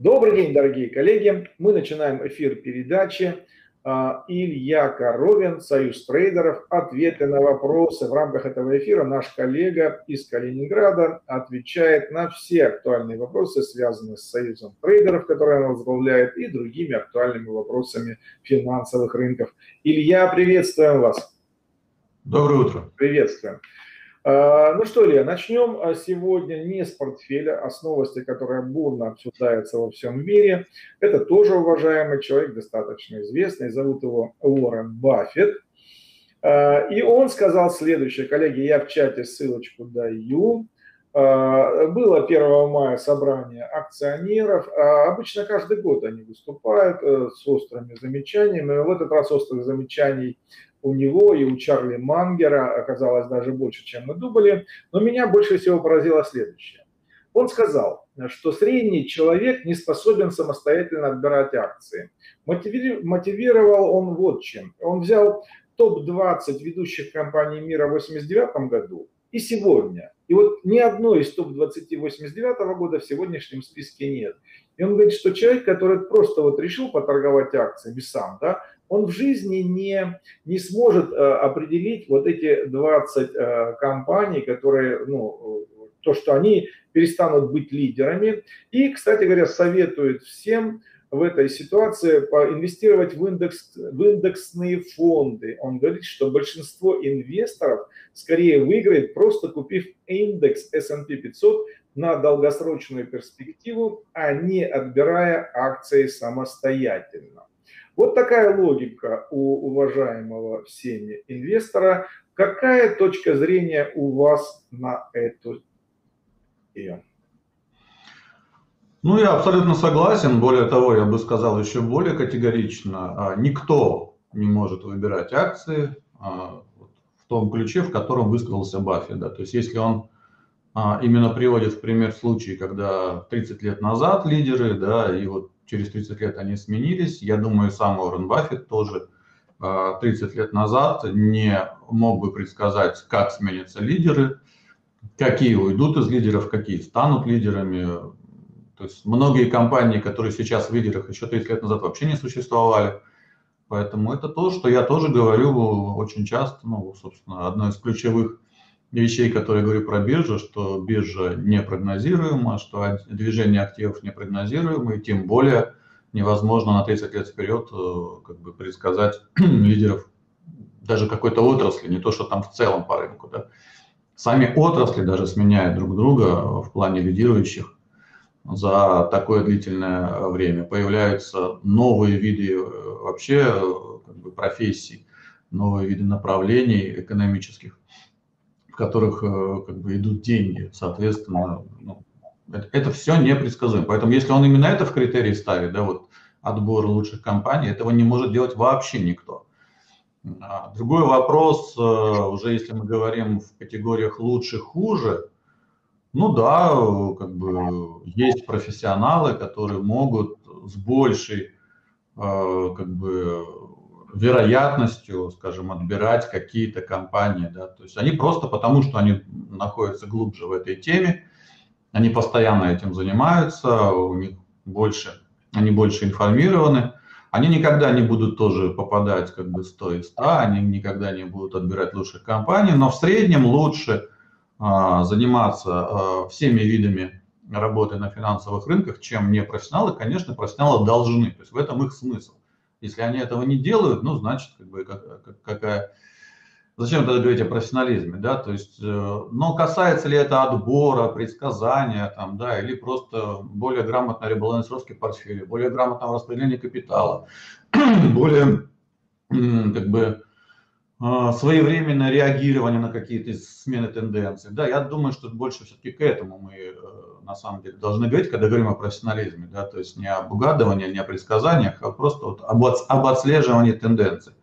Добрый день, дорогие коллеги. Мы начинаем эфир передачи. А, Илья Коровин, Союз трейдеров. Ответы на вопросы. В рамках этого эфира наш коллега из Калининграда отвечает на все актуальные вопросы, связанные с Союзом трейдеров, который он возглавляет, и другими актуальными вопросами финансовых рынков. Илья, приветствуем вас. Доброе утро. Приветствуем. А, ну что, Илья, начнем а, сегодня не с портфеля, а с новости, которая бурно обсуждается во всем мире. Это тоже уважаемый человек, достаточно известный, зовут его Уоррен Баффет. А, и он сказал следующее, коллеги, я в чате ссылочку даю. Было 1 мая собрание акционеров. Обычно каждый год они выступают э, с острыми замечаниями. В этот раз острых замечаний у него и у Чарли Мангера оказалось даже больше, чем мы думали. Но меня больше всего поразило следующее. Он сказал, что средний человек не способен самостоятельно отбирать акции. Мотивировал он вот чем. Он взял топ-20 ведущих компаний мира в 1989 году и сегодня. И вот ни одной из топ-20 89 года в сегодняшнем списке нет. И он говорит, что человек, который просто вот решил поторговать акциями сам, да, он в жизни не, не сможет э, определить вот эти 20 э, компаний, которые, ну, то, что они перестанут быть лидерами. И, кстати говоря, советует всем в этой ситуации инвестировать в, индекс, в индексные фонды. Он говорит, что большинство инвесторов скорее выиграет, просто купив индекс S&P 500 на долгосрочную перспективу, а не отбирая акции самостоятельно. Вот такая логика у уважаемого всеми инвестора. Какая точка зрения у вас на эту тему? Ну, я абсолютно согласен. Более того, я бы сказал еще более категорично. А, никто не может выбирать акции а, в том ключе, в котором высказался Баффет. Да. То есть, если он а, именно приводит в пример случай, когда 30 лет назад лидеры, да, и вот через 30 лет они сменились. Я думаю, сам Уоррен Баффет тоже 30 а, лет назад не мог бы предсказать, как сменятся лидеры, какие уйдут из лидеров, какие станут лидерами. То есть многие компании, которые сейчас в лидерах, еще 30 лет назад вообще не существовали. Поэтому это то, что я тоже говорю очень часто, ну, собственно, одно из ключевых вещей, которые я говорю про биржу, что биржа непрогнозируема, что движение активов непрогнозируемо, и тем более невозможно на 30 лет вперед э, как бы предсказать лидеров даже какой-то отрасли, не то, что там в целом по рынку. Да. Сами отрасли даже сменяют друг друга в плане лидирующих за такое длительное время. Появляются новые виды э, вообще э, как бы, профессий, новые виды направлений экономических которых э, как бы идут деньги, соответственно, ну, это, это все непредсказуемо. Поэтому если он именно это в критерии ставит, да, вот отбор лучших компаний, этого не может делать вообще никто. А, другой вопрос, э, уже если мы говорим в категориях лучше, хуже, ну да, как бы есть профессионалы, которые могут с большей э, как бы вероятностью, скажем, отбирать какие-то компании. Да? То есть они просто потому, что они находятся глубже в этой теме, они постоянно этим занимаются, у них больше, они больше информированы, они никогда не будут тоже попадать как бы 100 из 100, они никогда не будут отбирать лучших компаний, но в среднем лучше а, заниматься а, всеми видами работы на финансовых рынках, чем не профессионалы. Конечно, профессионалы должны, то есть в этом их смысл. Если они этого не делают, ну, значит, как бы, как, какая... Зачем тогда говорить о профессионализме, да, то есть, э, но касается ли это отбора, предсказания, там, да, или просто более грамотной ребалансировки портфеля, более грамотного распределения капитала, более, как бы, э, своевременное реагирование на какие-то смены тенденций. Да, я думаю, что больше все-таки к этому мы э, на самом деле должны говорить, когда говорим о профессионализме, да, то есть не об угадывании, не о предсказаниях, а просто вот об, об отслеживании тенденций.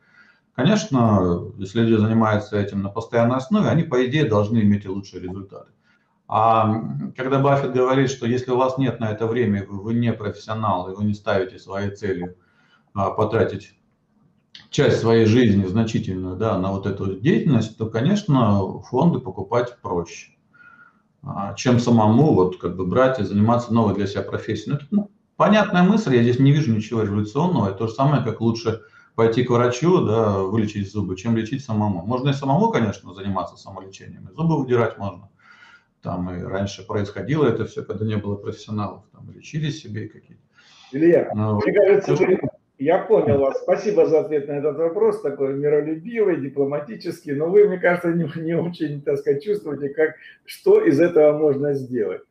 Конечно, если люди занимаются этим на постоянной основе, они, по идее, должны иметь и лучшие результаты. А когда Баффет говорит, что если у вас нет на это время, вы не профессионал, и вы не ставите своей целью а, потратить часть своей жизни значительную да, на вот эту деятельность, то, конечно, фонды покупать проще. А, чем самому вот как бы брать и заниматься новой для себя профессией. Ну, это, ну, понятная мысль, я здесь не вижу ничего революционного. Это то же самое, как лучше пойти к врачу, да, вылечить зубы, чем лечить самому. Можно и самому, конечно, заниматься самолечением, и зубы выдирать можно. Там и раньше происходило это все, когда не было профессионалов, там лечили себе какие-то. Илья, ну, мне кажется, вы, я понял вас. Спасибо за ответ на этот вопрос, такой миролюбивый, дипломатический, но вы, мне кажется, не, не очень, так сказать, чувствуете, как, что из этого можно сделать.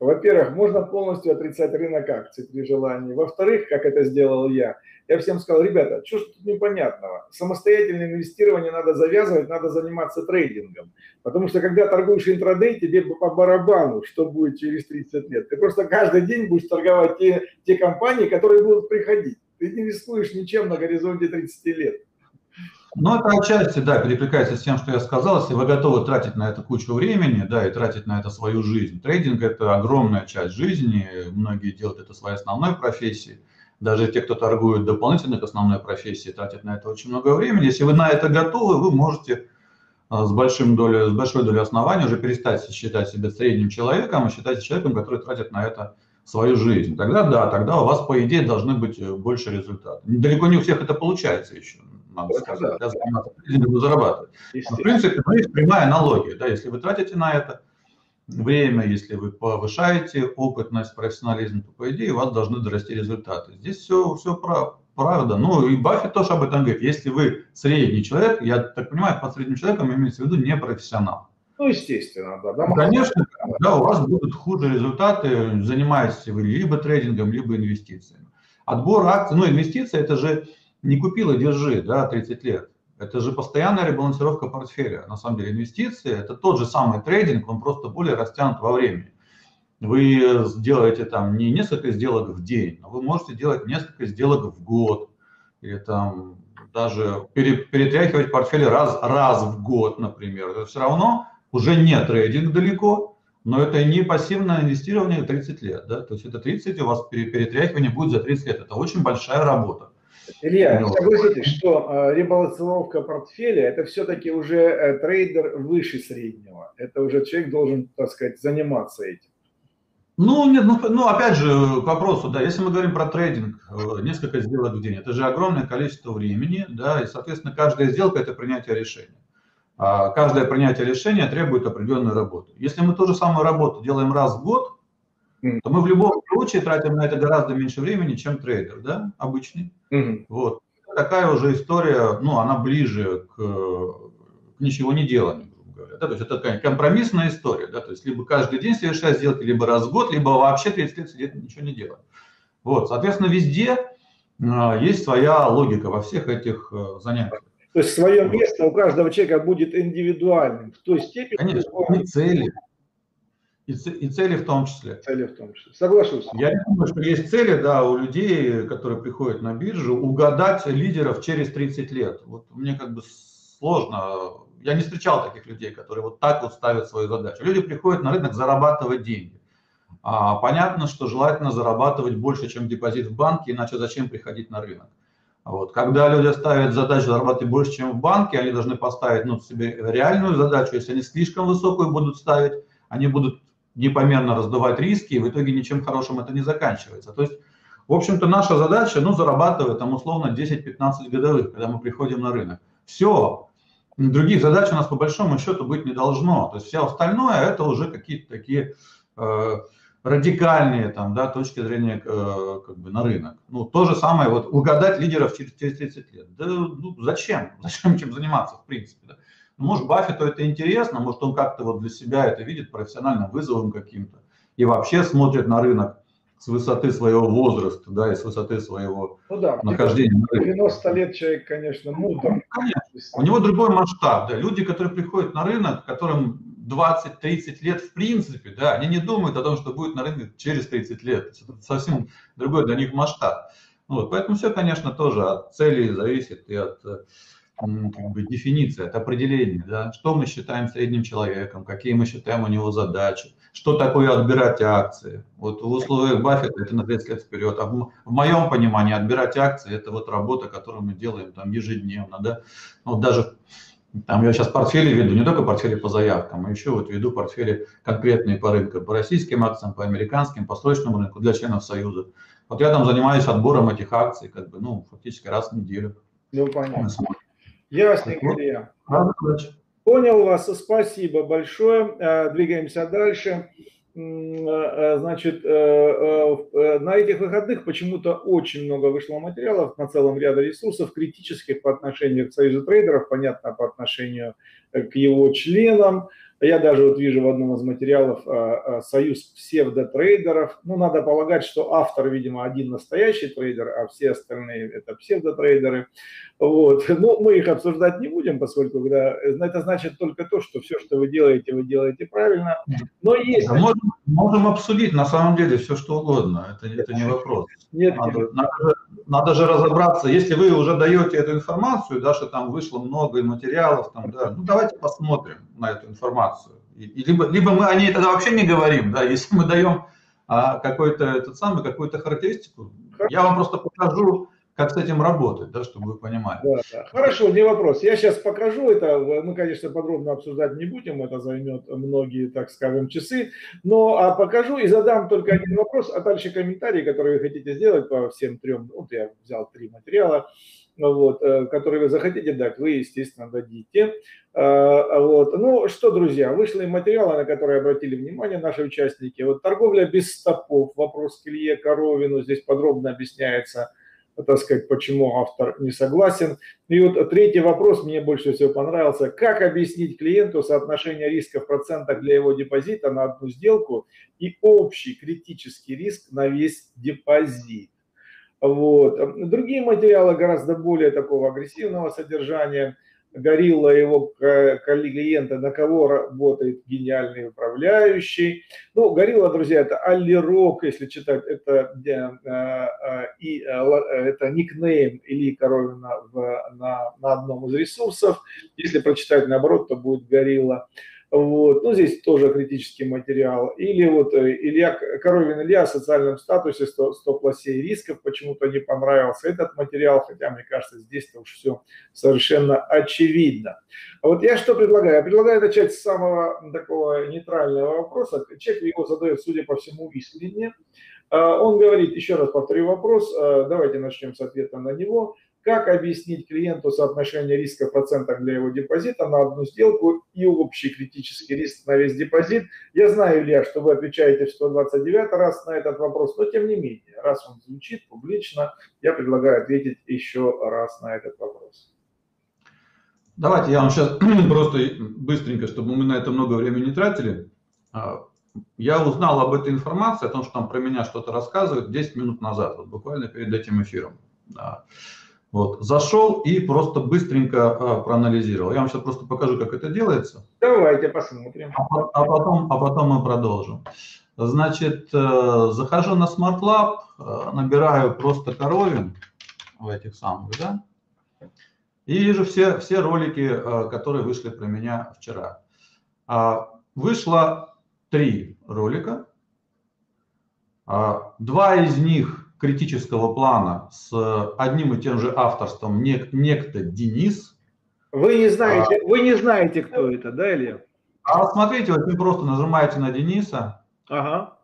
Во-первых, можно полностью отрицать рынок акций при желании. Во-вторых, как это сделал я, я всем сказал, ребята, что ж тут непонятного? Самостоятельное инвестирование надо завязывать, надо заниматься трейдингом. Потому что когда торгуешь интрадей, тебе по барабану, что будет через 30 лет. Ты просто каждый день будешь торговать те, те компании, которые будут приходить. Ты не рискуешь ничем на горизонте 30 лет. Ну, это отчасти, да, перекликается с тем, что я сказал. Если вы готовы тратить на это кучу времени, да, и тратить на это свою жизнь. Трейдинг – это огромная часть жизни. Многие делают это своей основной профессией. Даже те, кто торгует дополнительно к основной профессии, тратят на это очень много времени. Если вы на это готовы, вы можете а, с, большим долей, с большой долей основания уже перестать считать себя средним человеком, а считать человеком, который тратит на это свою жизнь. Тогда да, тогда у вас, по идее, должны быть э, больше результатов. Далеко не у всех это получается еще надо это сказать, да. трейдингом зарабатывать. Но, в принципе, ну, есть прямая аналогия. Да, если вы тратите на это время, если вы повышаете опытность, профессионализм, то, по идее, у вас должны дорасти результаты. Здесь все, все прав, правда. Ну, и Баффет тоже об этом говорит. Если вы средний человек, я так понимаю, под средним человеком имеется в виду не профессионал. Ну, естественно, да. да Конечно, да, у вас будут хуже результаты, занимаетесь вы либо трейдингом, либо инвестициями. Отбор акций, ну, инвестиции, это же не купил и держи, да, 30 лет. Это же постоянная ребалансировка портфеля. На самом деле инвестиции – это тот же самый трейдинг, он просто более растянут во времени. Вы сделаете там не несколько сделок в день, но вы можете делать несколько сделок в год. Или там даже перетряхивать портфель раз, раз в год, например. Это все равно уже не трейдинг далеко, но это не пассивное инвестирование 30 лет. Да? То есть это 30, у вас перетряхивание будет за 30 лет. Это очень большая работа. Илья, ну, согласитесь, что э, ребалансировка портфеля – это все-таки уже э, трейдер выше среднего. Это уже человек должен, так сказать, заниматься этим. Ну, нет, ну, ну, опять же, к вопросу, да, если мы говорим про трейдинг, э, несколько сделок в день, это же огромное количество времени, да, и, соответственно, каждая сделка – это принятие решения. А каждое принятие решения требует определенной работы. Если мы ту же самую работу делаем раз в год, то мы в любом случае тратим на это гораздо меньше времени, чем трейдер, да, обычный. Mm-hmm. Вот. Такая уже история, ну, она ближе к, к ничего не деланию, грубо говоря. Да? То есть это такая компромиссная история, да, то есть либо каждый день совершать сделки, либо раз в год, либо вообще 30 лет сидеть ничего не делать. Вот, соответственно, везде э, есть своя логика во всех этих э, занятиях. То есть свое место у каждого человека будет индивидуальным в той степени, Конечно, и цели, и, и цели в том числе. Цели в том числе. Соглашусь. Я думаю, что есть цели, да, у людей, которые приходят на биржу, угадать лидеров через 30 лет. Вот мне как бы сложно. Я не встречал таких людей, которые вот так вот ставят свою задачу. Люди приходят на рынок зарабатывать деньги. А, понятно, что желательно зарабатывать больше, чем депозит в банке, иначе зачем приходить на рынок? Вот. Когда люди ставят задачу зарабатывать больше, чем в банке, они должны поставить ну, себе реальную задачу. Если они слишком высокую будут ставить, они будут непомерно раздувать риски, и в итоге ничем хорошим это не заканчивается. То есть, в общем-то, наша задача, ну, зарабатывать там условно 10-15 годовых, когда мы приходим на рынок. Все. Других задач у нас по большому счету быть не должно. То есть все остальное это уже какие-то такие э, радикальные там, да, точки зрения э, как бы на рынок. Ну, то же самое, вот угадать лидеров через, через 30 лет. Да ну, зачем? Зачем чем заниматься, в принципе? Да? Может, Баффету это интересно, может, он как-то вот для себя это видит профессиональным вызовом каким-то и вообще смотрит на рынок с высоты своего возраста, да, и с высоты своего ну, да, нахождения. 90 лет человек, конечно, мудр. Ну, конечно. У него другой масштаб, да. Люди, которые приходят на рынок, которым 20-30 лет в принципе, да, они не думают о том, что будет на рынке через 30 лет. Это совсем другой для них масштаб. Вот, поэтому все, конечно, тоже от целей зависит и от как бы, дефиниция, это определение, да, что мы считаем средним человеком, какие мы считаем у него задачи, что такое отбирать акции. Вот в условиях Баффета это на 30 лет вперед, а в, в моем понимании отбирать акции это вот работа, которую мы делаем там ежедневно, да, ну, даже Там я сейчас портфели веду, не только портфели по заявкам, а еще вот веду портфели конкретные по рынку, по российским акциям, по американским, по срочному рынку для членов Союза. Вот я там занимаюсь отбором этих акций, как бы, ну, фактически раз в неделю. Ну, понятно. Ясненько, Илья. Понял вас, спасибо большое. Э, двигаемся дальше. Э, э, значит, на этих выходных почему-то очень много вышло материалов на целом ряде ресурсов, критических по отношению к Союзу трейдеров, понятно, по отношению к его членам. Я даже вот вижу в одном из материалов а, а, союз псевдотрейдеров. Ну, надо полагать, что автор, видимо, один настоящий трейдер, а все остальные это псевдотрейдеры. Вот. Ну, мы их обсуждать не будем, поскольку когда, это значит только то, что все, что вы делаете, вы делаете правильно. Но есть... Можем, можем обсудить на самом деле все, что угодно. Это, это не вопрос. Нет, надо, нет. Надо, надо же разобраться, если вы уже даете эту информацию, да, что там вышло много материалов, там, да, ну давайте посмотрим на эту информацию. И, и либо, либо мы о ней тогда вообще не говорим, да, если мы даем а, какой-то этот самый, какую-то характеристику, я вам просто покажу, как с этим работать, да, чтобы вы понимали. Да, да. Хорошо, не вопрос. Я сейчас покажу это. Мы, конечно, подробно обсуждать не будем, это займет многие, так скажем, часы. Но а покажу и задам только один вопрос, а дальше комментарии, которые вы хотите сделать по всем трем. Вот я взял три материала вот, э, которые вы захотите дать, вы, естественно, дадите. Э, вот. Ну что, друзья, вышли материалы, на которые обратили внимание наши участники. Вот торговля без стопов, вопрос к Илье Коровину, здесь подробно объясняется, так сказать, почему автор не согласен. И вот третий вопрос мне больше всего понравился. Как объяснить клиенту соотношение риска в процентах для его депозита на одну сделку и общий критический риск на весь депозит? Вот. Другие материалы гораздо более такого агрессивного содержания. Горилла, его клиента, на кого работает гениальный управляющий. Ну, Горилла, друзья, это Алли Рок, если читать, это, э, э, и, э, это никнейм Ильи Коровина в, на, на одном из ресурсов. Если прочитать наоборот, то будет Горилла. Вот. Ну, здесь тоже критический материал. Или вот э, Илья, Коровин Илья о социальном статусе 100, 100 пласей рисков почему-то не понравился этот материал, хотя, мне кажется, здесь-то уж все совершенно очевидно. А вот я что предлагаю? Я предлагаю начать с самого такого нейтрального вопроса. Человек его задает, судя по всему, искренне. А, он говорит, еще раз повторю вопрос, а, давайте начнем с ответа на него. Как объяснить клиенту соотношение риска в процентах для его депозита на одну сделку и общий критический риск на весь депозит? Я знаю, Илья, что вы отвечаете в 129 раз на этот вопрос, но тем не менее, раз он звучит публично, я предлагаю ответить еще раз на этот вопрос. Давайте я вам сейчас просто быстренько, чтобы мы на это много времени не тратили. А, я узнал об этой информации, о том, что там про меня что-то рассказывают 10 минут назад, вот буквально перед этим эфиром. Вот, зашел и просто быстренько а, проанализировал. Я вам сейчас просто покажу, как это делается. Давайте посмотрим. А, а, потом, а потом мы продолжим. Значит, э, захожу на Smart Lab, э, набираю просто коровин в этих самых, да, и вижу все, все ролики, э, которые вышли про меня вчера. Вышло три ролика. Два из них критического плана с одним и тем же авторством нек, некто Денис. Вы не знаете, а, вы не знаете, кто это, да, Илья? А смотрите, вот вы просто нажимаете на Дениса. Ага.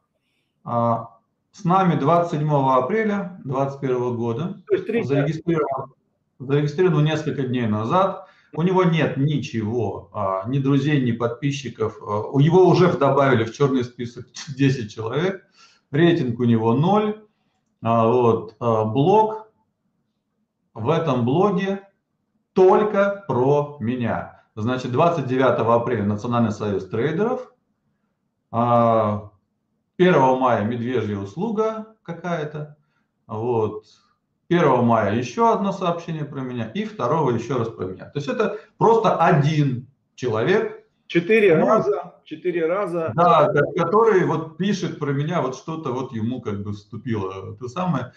А, с нами 27 апреля 2021 года. То есть зарегистрирован, зарегистрирован несколько дней назад. У него нет ничего, а, ни друзей, ни подписчиков. У Его уже добавили в черный список 10 человек. Рейтинг у него 0. А, вот, а, блог, в этом блоге только про меня. Значит, 29 апреля Национальный союз трейдеров, 1 а, мая медвежья услуга какая-то, вот, 1 мая еще одно сообщение про меня и 2 еще раз про меня. То есть это просто один человек, Четыре ну, раза, четыре раза. Да, который вот пишет про меня, вот что-то вот ему как бы вступило, то самое,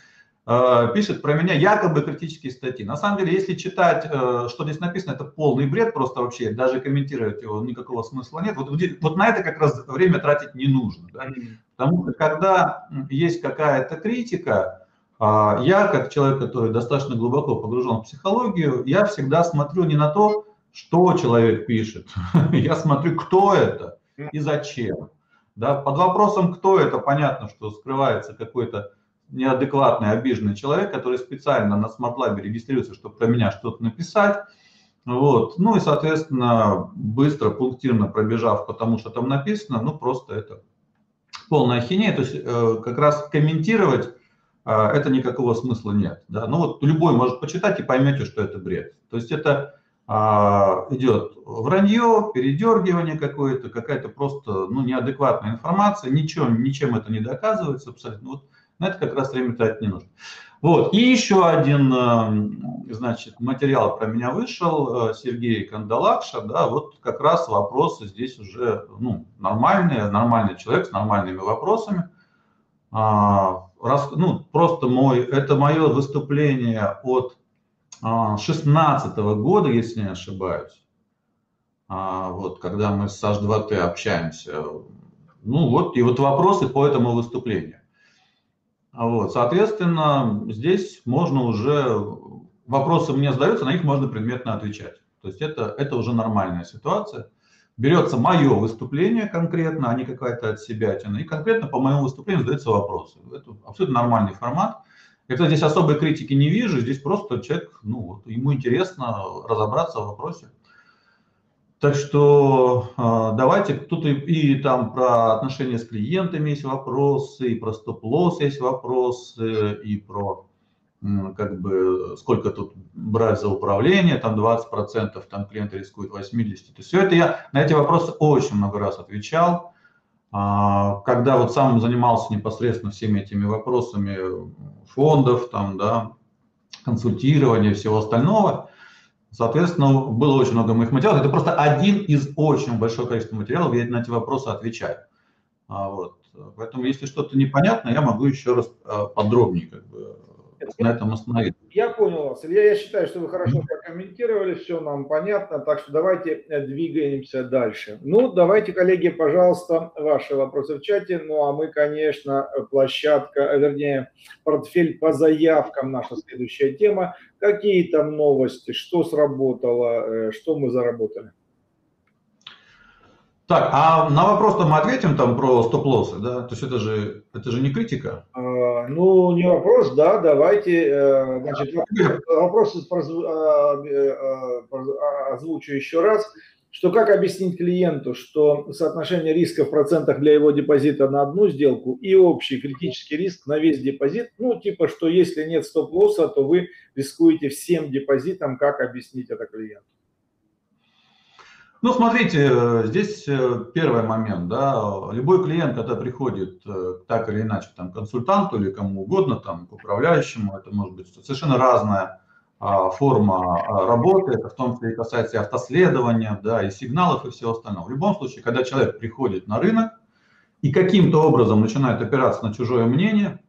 э, пишет про меня якобы критические статьи. На самом деле, если читать, э, что здесь написано, это полный бред просто вообще, даже комментировать его никакого смысла нет. Вот, вот на это как раз время тратить не нужно. Да? Потому что когда есть какая-то критика, э, я, как человек, который достаточно глубоко погружен в психологию, я всегда смотрю не на то, что человек пишет, я смотрю, кто это и зачем. Да, под вопросом, кто это, понятно, что скрывается какой-то неадекватный, обиженный человек, который специально на смарт регистрируется, чтобы про меня что-то написать. Вот. Ну и, соответственно, быстро, пунктирно пробежав, потому что там написано, ну просто это полная ахинея. То есть э, как раз комментировать э, это никакого смысла нет. Да? Ну вот любой может почитать и поймете, что это бред. То есть это идет вранье, передергивание какое-то, какая-то просто ну, неадекватная информация, ничего, ничем это не доказывается абсолютно. Вот на это как раз время тратить не нужно. Вот. И еще один э, значит, материал про меня вышел, э, Сергей Кандалакша, да, вот как раз вопросы здесь уже ну, нормальные, нормальный человек с нормальными вопросами. А, раз, ну, просто мой, это мое выступление от 16 а, года, если не ошибаюсь. А, вот, когда мы с H2T общаемся. Ну вот, и вот вопросы по этому выступлению. Вот, соответственно, здесь можно уже, вопросы мне задаются, на них можно предметно отвечать. То есть это, это уже нормальная ситуация. Берется мое выступление конкретно, а не какая-то от себя тяна, и конкретно по моему выступлению задаются вопросы. Это абсолютно нормальный формат. Я, кстати, здесь особой критики не вижу, здесь просто человек, ну, вот, ему интересно разобраться в вопросе. Так что э, давайте, тут и, и там про отношения с клиентами есть вопросы, и про стоп-лосс есть вопросы, и про как бы сколько тут брать за управление, там 20%, там клиенты рискуют 80%. То есть все это я на эти вопросы очень много раз отвечал. А, когда вот сам занимался непосредственно всеми этими вопросами фондов, там, да, консультирования, всего остального, Соответственно, было очень много моих материалов. Это просто один из очень большого количества материалов, я на эти вопросы отвечаю. А, вот. Поэтому, если что-то непонятно, я могу еще раз а, подробнее как бы, на этом остановиться. Я понял вас, Илья. Я считаю, что вы хорошо прокомментировали, все нам понятно. Так что давайте э, двигаемся дальше. Ну, давайте, коллеги, пожалуйста, ваши вопросы в чате. Ну, а мы, конечно, площадка, э, вернее, портфель по заявкам, наша следующая тема. Какие там новости, что сработало, э, что мы заработали? Так, а на вопрос-то мы ответим там про стоп-лоссы, да? То есть это же, это же не критика? А, ну, не вопрос, да, давайте, э, значит, вопрос а, э, озвучу еще раз, что как объяснить клиенту, что соотношение риска в процентах для его депозита на одну сделку и общий критический риск на весь депозит, ну, типа, что если нет стоп-лосса, то вы рискуете всем депозитом, как объяснить это клиенту? Ну, смотрите, э, здесь э, первый момент, да, любой клиент, когда приходит э, так или иначе там, к консультанту или кому угодно, там, к управляющему, это может быть совершенно разная а, форма а, работы, это в том числе и касается и автоследования, да, и сигналов, и всего остального. В любом случае, когда человек приходит на рынок и каким-то образом начинает опираться на чужое мнение,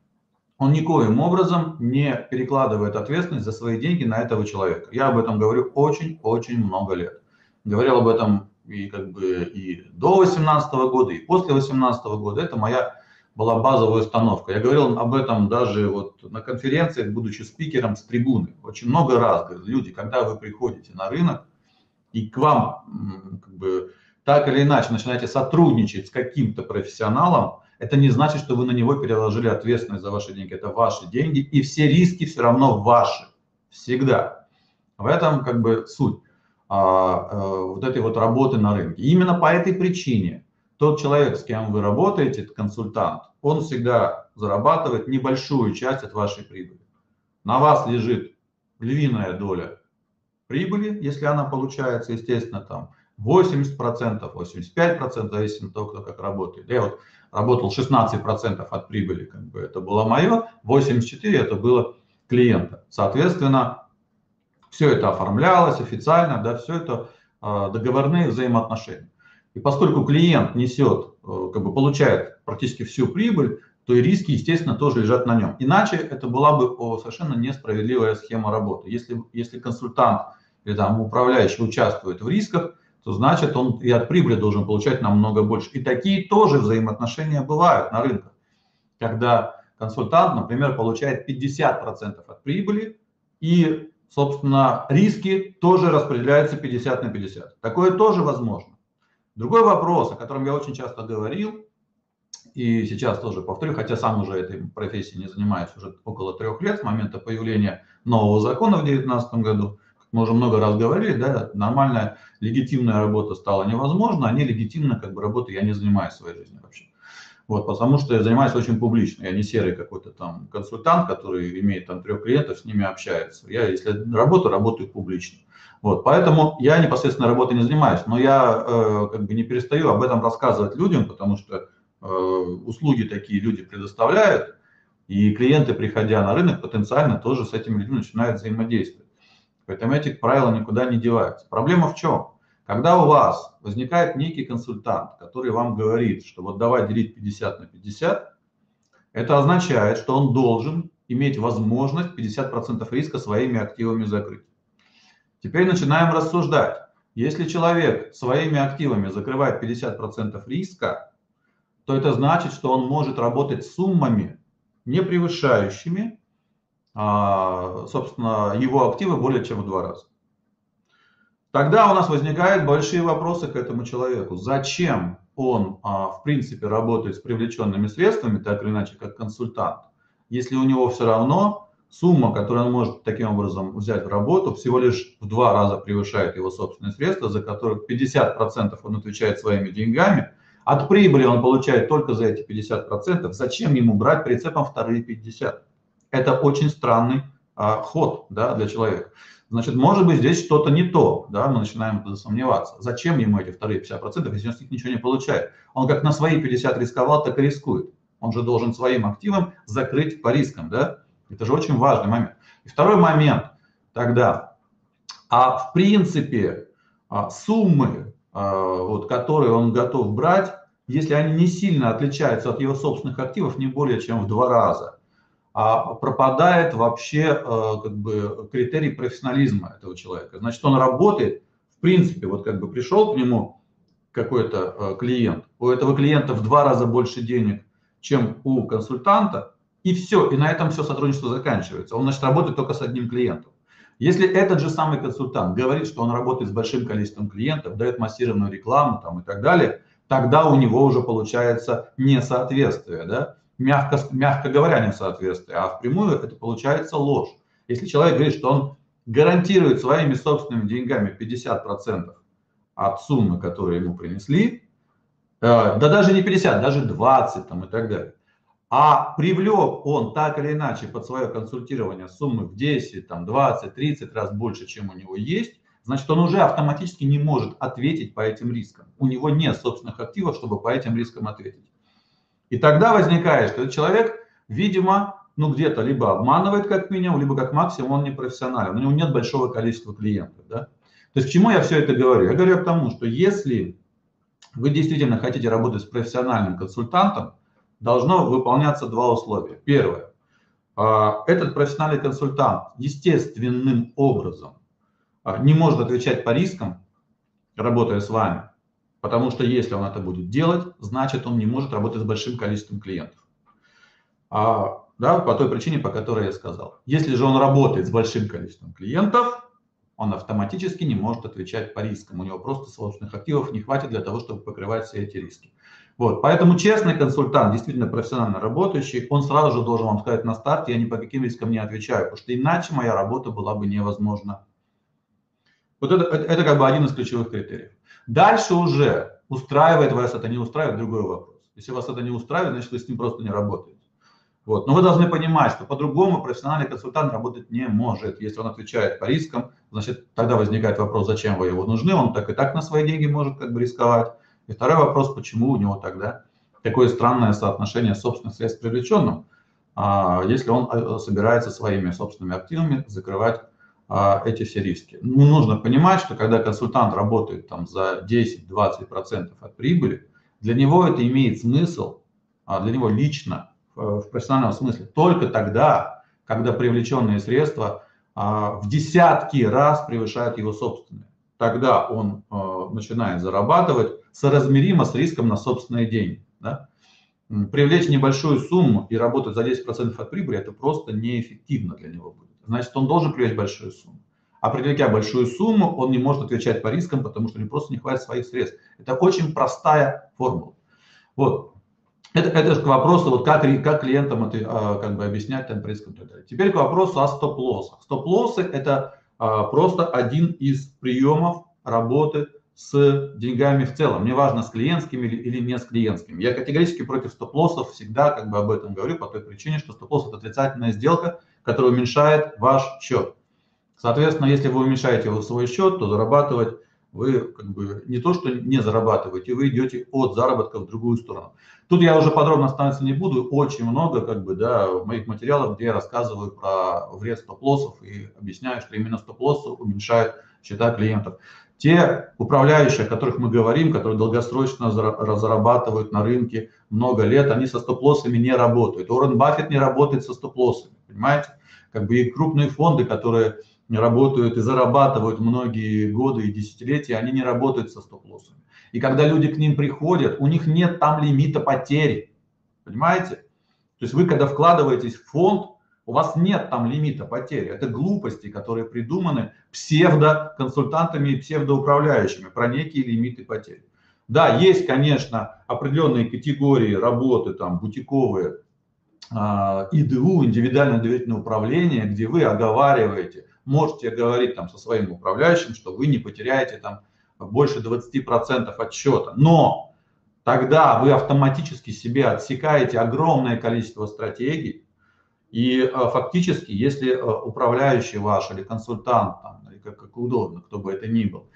он никоим образом не перекладывает ответственность за свои деньги на этого человека. Я об этом говорю очень-очень много лет говорил об этом и как бы и до 2018 года, и после 2018 года. Это моя была базовая установка. Я говорил об этом даже вот на конференциях, будучи спикером с трибуны. Очень много раз говорю, люди, когда вы приходите на рынок, и к вам как бы, так или иначе начинаете сотрудничать с каким-то профессионалом, это не значит, что вы на него переложили ответственность за ваши деньги. Это ваши деньги, и все риски все равно ваши. Всегда. В этом как бы суть. А, э, вот этой вот работы на рынке. И именно по этой причине тот человек, с кем вы работаете, консультант, он всегда зарабатывает небольшую часть от вашей прибыли. На вас лежит львиная доля прибыли, если она получается, естественно, там 80%, 85%, зависит от того, кто как работает. Я вот работал 16% от прибыли, как бы это было мое, 84% это было клиента. Соответственно, все это оформлялось официально, да, все это а, договорные взаимоотношения. И поскольку клиент несет, э, как бы получает практически всю прибыль, то и риски, естественно, тоже лежат на нем. Иначе это была бы совершенно несправедливая схема работы. Если, если консультант или там управляющий участвует в рисках, то значит он и от прибыли должен получать намного больше. И такие тоже взаимоотношения бывают на рынках, когда консультант, например, получает 50% от прибыли, и собственно, риски тоже распределяются 50 на 50. Такое тоже возможно. Другой вопрос, о котором я очень часто говорил, и сейчас тоже повторю, хотя сам уже этой профессией не занимаюсь уже около трех лет с момента появления нового закона в 2019 году. Мы уже много раз говорили, да, нормальная легитимная работа стала невозможна, а нелегитимная как бы работа я не занимаюсь в своей жизни вообще. Вот, потому что я занимаюсь очень публично. Я не серый какой-то там консультант, который имеет там трех клиентов, с ними общается. Я, если работаю, работаю публично. Вот, поэтому я непосредственно работой не занимаюсь, но я э, как бы не перестаю об этом рассказывать людям, потому что э, услуги такие люди предоставляют, и клиенты, приходя на рынок, потенциально тоже с этими людьми начинают взаимодействовать. Поэтому эти правила никуда не деваются. Проблема в чем? Когда у вас возникает некий консультант, который вам говорит, что вот давай делить 50 на 50, это означает, что он должен иметь возможность 50% риска своими активами закрыть. Теперь начинаем рассуждать. Если человек своими активами закрывает 50% риска, то это значит, что он может работать суммами, не превышающими, а, собственно, его активы более чем в два раза. Тогда у нас возникают большие вопросы к этому человеку. Зачем он, а, в принципе, работает с привлеченными средствами, так или иначе, как консультант, если у него все равно сумма, которую он может таким образом взять в работу, всего лишь в два раза превышает его собственные средства, за которых 50% он отвечает своими деньгами, от прибыли он получает только за эти 50%, зачем ему брать прицепом вторые 50%? Это очень странный а, ход да, для человека. Значит, может быть, здесь что-то не то, да, мы начинаем сомневаться. Зачем ему эти вторые 50%, если он с них ничего не получает? Он как на свои 50 рисковал, так и рискует. Он же должен своим активом закрыть по рискам, да? Это же очень важный момент. И второй момент тогда, а в принципе а, суммы, а, вот, которые он готов брать, если они не сильно отличаются от его собственных активов, не более чем в два раза, пропадает вообще э, как бы критерий профессионализма этого человека. Значит, он работает, в принципе, вот как бы пришел к нему какой-то э, клиент, у этого клиента в два раза больше денег, чем у консультанта, и все, и на этом все сотрудничество заканчивается. Он, значит, работает только с одним клиентом. Если этот же самый консультант говорит, что он работает с большим количеством клиентов, дает массированную рекламу там, и так далее, тогда у него уже получается несоответствие. Да? Мягко, мягко говоря, несоответствие, а впрямую это получается ложь. Если человек говорит, что он гарантирует своими собственными деньгами 50% от суммы, которую ему принесли, э, да даже не 50, даже 20 там и так далее, а привлек он так или иначе под свое консультирование суммы в 10, там, 20, 30 раз больше, чем у него есть, значит, он уже автоматически не может ответить по этим рискам. У него нет собственных активов, чтобы по этим рискам ответить. И тогда возникает, что этот человек, видимо, ну где-то либо обманывает как минимум, либо как максимум он не профессионален, у него нет большого количества клиентов. Да? То есть к чему я все это говорю? Я говорю к тому, что если вы действительно хотите работать с профессиональным консультантом, должно выполняться два условия. Первое. А, этот профессиональный консультант естественным образом а, не может отвечать по рискам, работая с вами. Потому что если он это будет делать, значит он не может работать с большим количеством клиентов. А, да, по той причине, по которой я сказал. Если же он работает с большим количеством клиентов, он автоматически не может отвечать по рискам. У него просто собственных активов не хватит для того, чтобы покрывать все эти риски. Вот, поэтому честный консультант, действительно профессионально работающий, он сразу же должен вам сказать на старте, я ни по каким рискам не отвечаю, потому что иначе моя работа была бы невозможна. Вот это, это, это как бы один из ключевых критериев. Дальше уже устраивает вас это, не устраивает, другой вопрос. Если вас это не устраивает, значит вы с ним просто не работаете. Вот. Но вы должны понимать, что по-другому профессиональный консультант работать не может. Если он отвечает по рискам, значит тогда возникает вопрос, зачем вы его нужны. Он так и так на свои деньги может как бы рисковать. И второй вопрос, почему у него тогда такое странное соотношение собственных средств привлеченным, а, если он э, собирается своими собственными активами закрывать эти все риски. Ну, нужно понимать, что когда консультант работает там за 10-20% от прибыли, для него это имеет смысл, а для него лично, в профессиональном смысле, только тогда, когда привлеченные средства а, в десятки раз превышают его собственные. Тогда он начинает зарабатывать соразмеримо с риском на собственные деньги. Да? Привлечь небольшую сумму и работать за 10% от прибыли, это просто неэффективно для него будет значит, он должен привлечь большую сумму. А привлекя большую сумму, он не может отвечать по рискам, потому что у него просто не хватит своих средств. Это очень простая формула. Вот. Это, это к вопросу, вот как, как клиентам это а, как бы объяснять там риском и. Теперь к вопросу о стоп-лоссах. Стоп-лоссы это а, просто один из приемов работы с деньгами в целом. Мне важно, с клиентскими или, или не с клиентскими. Я категорически против стоп-лоссов, всегда как бы об этом говорю по той причине, что стоп-лосс это отрицательная сделка, которая уменьшает ваш счет. Соответственно, если вы уменьшаете свой счет, то зарабатывать вы как бы не то, что не зарабатываете, вы идете от заработка в другую сторону. Тут я уже подробно остановиться не буду, очень много как бы, да, моих материалов, где я рассказываю про вред стоп-лоссов и объясняю, что именно стоп-лоссы уменьшают счета клиентов. Те управляющие, о которых мы говорим, которые долгосрочно зарабатывают на рынке много лет, они со стоп-лоссами не работают. Уоррен Баффет не работает со стоп-лоссами, понимаете? Как бы и крупные фонды, которые работают и зарабатывают многие годы и десятилетия, они не работают со стоп-лоссами. И когда люди к ним приходят, у них нет там лимита потери. Понимаете? То есть вы, когда вкладываетесь в фонд, у вас нет там лимита потери. Это глупости, которые придуманы псевдоконсультантами и псевдоуправляющими про некие лимиты потерь. Да, есть, конечно, определенные категории работы, там, бутиковые, а, ИДУ, индивидуальное доверительное управление, где вы оговариваете, можете говорить там со своим управляющим, что вы не потеряете там больше 20% отчета. Но тогда вы автоматически себе отсекаете огромное количество стратегий, и э, фактически, если э, управляющий ваш или консультант, или как, как удобно, кто бы это ни был,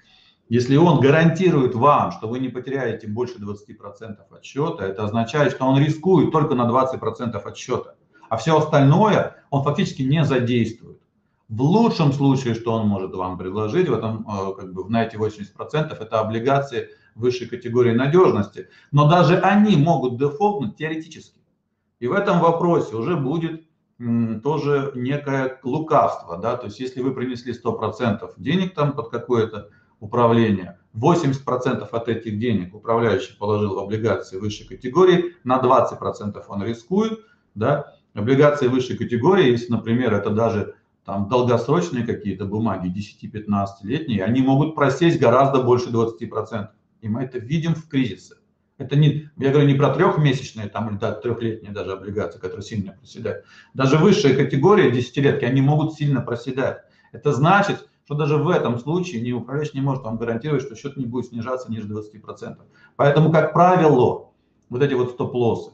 если он гарантирует вам, что вы не потеряете больше 20% отчета, это означает, что он рискует только на 20% отчета, а все остальное он фактически не задействует. В лучшем случае, что он может вам предложить, в этом, э, как бы, на эти 80%, это облигации высшей категории надежности. Но даже они могут дефолтнуть теоретически. И в этом вопросе уже будет тоже некое лукавство. Да? То есть если вы принесли 100% денег там под какое-то управление, 80% от этих денег управляющий положил в облигации высшей категории, на 20% он рискует. Да? Облигации высшей категории, если, например, это даже там долгосрочные какие-то бумаги, 10-15-летние, они могут просесть гораздо больше 20%. И мы это видим в кризисе. Это не, я говорю не про трехмесячные там, или да, трехлетние даже облигации, которые сильно проседают. Даже высшая категория десятилетки, они могут сильно проседать. Это значит, что даже в этом случае не управляющий не может вам гарантировать, что счет не будет снижаться ниже 20%. Поэтому, как правило, вот эти вот стоп-лоссы,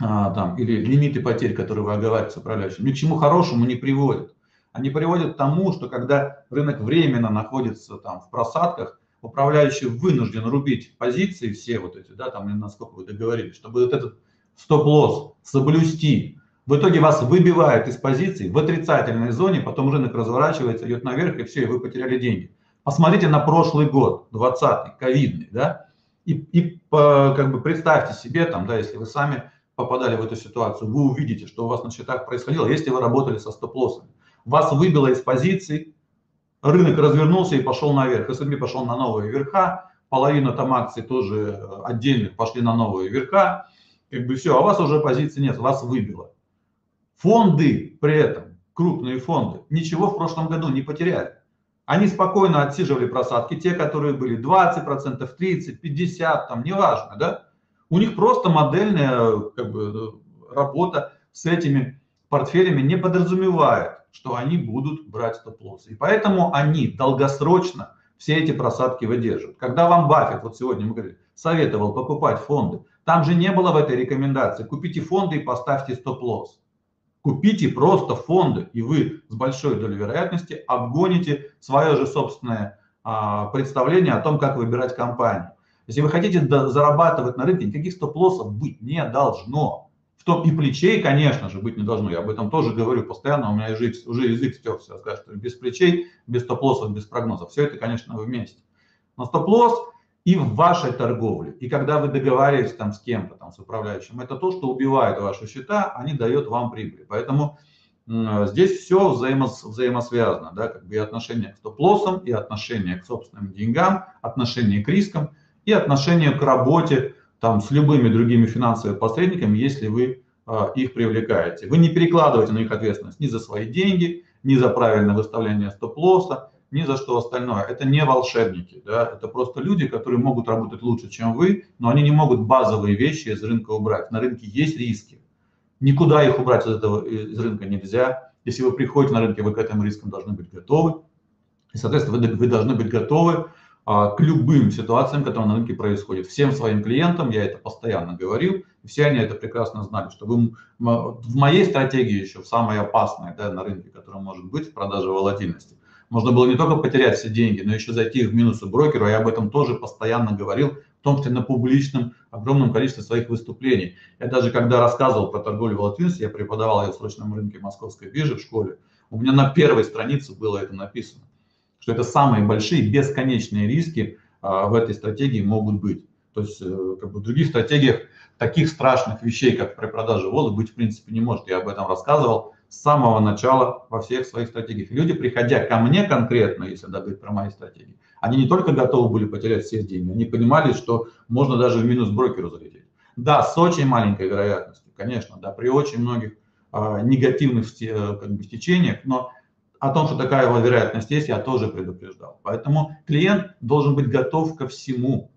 а, там, или лимиты потерь, которые вы оговариваете с управляющим, ни к чему хорошему не приводят. Они приводят к тому, что когда рынок временно находится там в просадках, управляющий вынужден рубить позиции все вот эти, да, там насколько вы договорились, чтобы вот этот стоп-лосс соблюсти. В итоге вас выбивают из позиций в отрицательной зоне, потом рынок разворачивается, идет наверх, и все, и вы потеряли деньги. Посмотрите на прошлый год, 20-й, ковидный, да, и, и как бы представьте себе, там, да, если вы сами попадали в эту ситуацию, вы увидите, что у вас на счетах происходило, если вы работали со стоп-лоссами. Вас выбило из позиций, рынок развернулся и пошел наверх. S&P пошел на новые верха, половина там акций тоже э, отдельных пошли на новые верха. Как бы все, а у вас уже позиции нет, вас выбило. Фонды при этом, крупные фонды, ничего в прошлом году не потеряли. Они спокойно отсиживали просадки, те, которые были 20%, 30%, 50%, там, неважно, да. У них просто модельная как бы, работа с этими портфелями не подразумевает, что они будут брать стоп-лосс. И поэтому они долгосрочно все эти просадки выдерживают. Когда вам Баффет, вот сегодня мы говорили, советовал покупать фонды, там же не было в этой рекомендации, купите фонды и поставьте стоп-лосс. Купите просто фонды, и вы с большой долей вероятности обгоните свое же собственное а, представление о том, как выбирать компанию. Если вы хотите зарабатывать на рынке, никаких стоп-лоссов быть не должно. В и плечей, конечно же, быть не должно. Я об этом тоже говорю постоянно. У меня уже, уже язык стерся. Скажу, что без плечей, без стоп-лоссов, без прогнозов. Все это, конечно, вместе. Но стоп-лосс и в вашей торговле, и когда вы договариваетесь там с кем-то, там с управляющим, это то, что убивает ваши счета, они дают вам прибыль. Поэтому здесь все взаимос, взаимосвязано, да, как бы и отношение к стоп-лоссам, и отношение к собственным деньгам, отношение к рискам, и отношение к работе там, с любыми другими финансовыми посредниками, если вы э, их привлекаете. Вы не перекладываете на них ответственность ни за свои деньги, ни за правильное выставление стоп-лосса, ни за что остальное. Это не волшебники, да? это просто люди, которые могут работать лучше, чем вы, но они не могут базовые вещи из рынка убрать. На рынке есть риски. Никуда их убрать из, этого, из рынка нельзя. Если вы приходите на рынке, вы к этим рискам должны быть готовы. И, соответственно, вы, вы должны быть готовы а, к любым ситуациям, которые на рынке происходят. Всем своим клиентам, я это постоянно говорил, все они это прекрасно знали, что вы, в моей стратегии еще, в самой опасной да, на рынке, которая может быть в продаже волатильности, можно было не только потерять все деньги, но еще зайти в минусы брокеру. Я об этом тоже постоянно говорил, в том числе на публичном огромном количестве своих выступлений. Я даже когда рассказывал про торговлю волатильностью, я преподавал ее в срочном рынке московской биржи в школе, у меня на первой странице было это написано, что это самые большие бесконечные риски а, в этой стратегии могут быть. То есть э, как бы в других стратегиях таких страшных вещей, как при продаже волы, быть в принципе не может. Я об этом рассказывал с самого начала во всех своих стратегиях. Люди, приходя ко мне конкретно, если да, говорить про мои стратегии, они не только готовы были потерять все деньги, они понимали, что можно даже в минус брокеру залететь. Да, с очень маленькой вероятностью, конечно, да, при очень многих э, негативных э, как бы, стечениях, но о том, что такая вероятность есть, я тоже предупреждал. Поэтому клиент должен быть готов ко всему,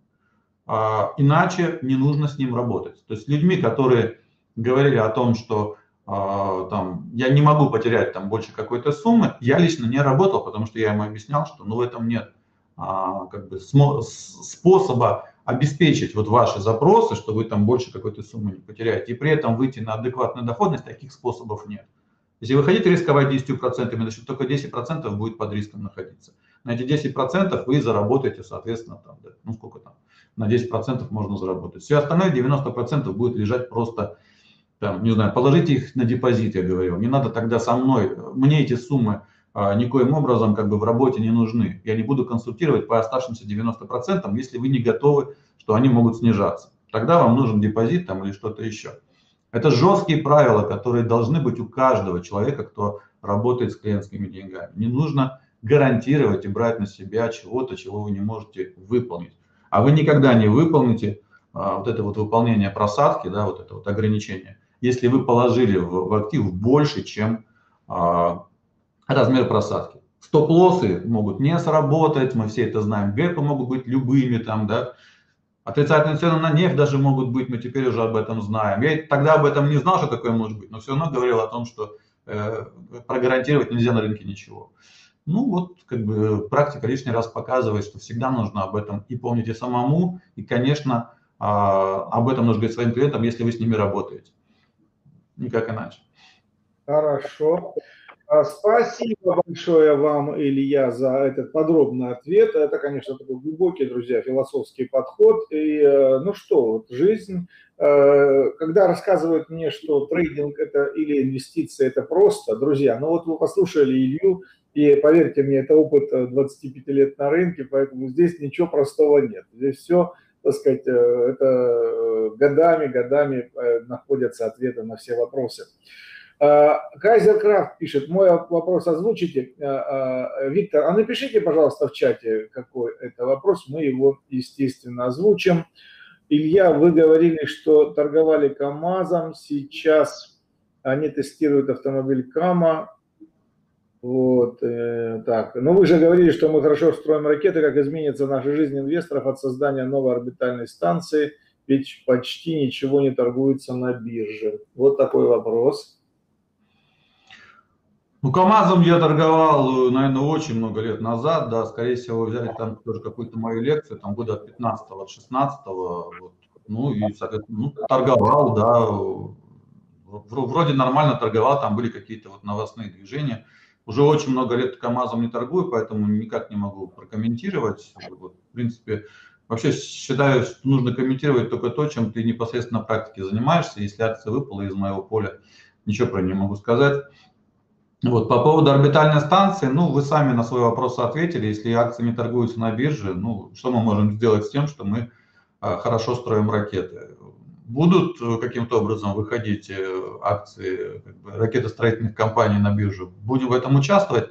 э, иначе не нужно с ним работать. То есть людьми, которые говорили о том, что а, там, я не могу потерять там больше какой-то суммы, я лично не работал, потому что я ему объяснял, что ну, в этом нет а, как бы способа обеспечить вот ваши запросы, что вы там больше какой-то суммы не потеряете, и при этом выйти на адекватную доходность, таких способов нет. Если вы хотите рисковать 10%, значит только 10% будет под риском находиться. На эти 10% вы заработаете, соответственно, там, ну сколько там, на 10% можно заработать. Все остальное 90% будет лежать просто там, не знаю, положите их на депозит, я говорил, не надо тогда со мной, мне эти суммы а, никоим образом как бы в работе не нужны. Я не буду консультировать по оставшимся 90%, если вы не готовы, что они могут снижаться. Тогда вам нужен депозит там или что-то еще. Это жесткие правила, которые должны быть у каждого человека, кто работает с клиентскими деньгами. Не нужно гарантировать и брать на себя чего-то, чего вы не можете выполнить. А вы никогда не выполните а, вот это вот выполнение просадки, да, вот это вот ограничение, если вы положили в, в актив больше, чем а, размер просадки. Стоп-лоссы могут не сработать, мы все это знаем, гэпы могут быть любыми там, да, отрицательные цены на нефть даже могут быть, мы теперь уже об этом знаем. Я тогда об этом не знал, что такое может быть, но все равно говорил о том, что э, прогарантировать нельзя на рынке ничего. Ну вот, как бы практика лишний раз показывает, что всегда нужно об этом и помнить и самому, и, конечно, э, об этом нужно говорить своим клиентам, если вы с ними работаете никак иначе. Хорошо. А, спасибо большое вам, Илья, за этот подробный ответ. Это, конечно, такой глубокий, друзья, философский подход. И, э, ну что, вот жизнь, э, когда рассказывают мне, что трейдинг это или инвестиции это просто, друзья, ну вот вы послушали Илью, и поверьте мне, это опыт 25 лет на рынке, поэтому здесь ничего простого нет. Здесь все так сказать, э, это э, годами, годами э, находятся ответы на все вопросы. Кайзер Крафт пишет, мой вопрос озвучите. Виктор, а напишите, пожалуйста, в чате, какой это вопрос, мы его, естественно, озвучим. Илья, вы говорили, что торговали КАМАЗом, сейчас они тестируют автомобиль КАМА, вот, э, так. Но вы же говорили, что мы хорошо строим ракеты, как изменится наша жизнь инвесторов от создания новой орбитальной станции, ведь почти ничего не торгуется на бирже. Вот такой вопрос. Ну, КАМАЗом я торговал, наверное, очень много лет назад, да, скорее всего, взяли там тоже какую-то мою лекцию, там года от 15 от 16 вот. ну, и, соответственно, ну, торговал, да, вроде нормально торговал, там были какие-то вот новостные движения, уже очень много лет КАМАЗом не торгую, поэтому никак не могу прокомментировать. Вот, в принципе, вообще считаю, что нужно комментировать только то, чем ты непосредственно на практике занимаешься. Если акция выпала из моего поля, ничего про нее не могу сказать. Вот, по поводу орбитальной станции, ну, вы сами на свой вопрос ответили. Если акции не торгуются на бирже, ну, что мы можем сделать с тем, что мы а, хорошо строим ракеты? будут э, каким-то образом выходить э, акции как бы, ракетостроительных компаний на биржу, будем в этом участвовать.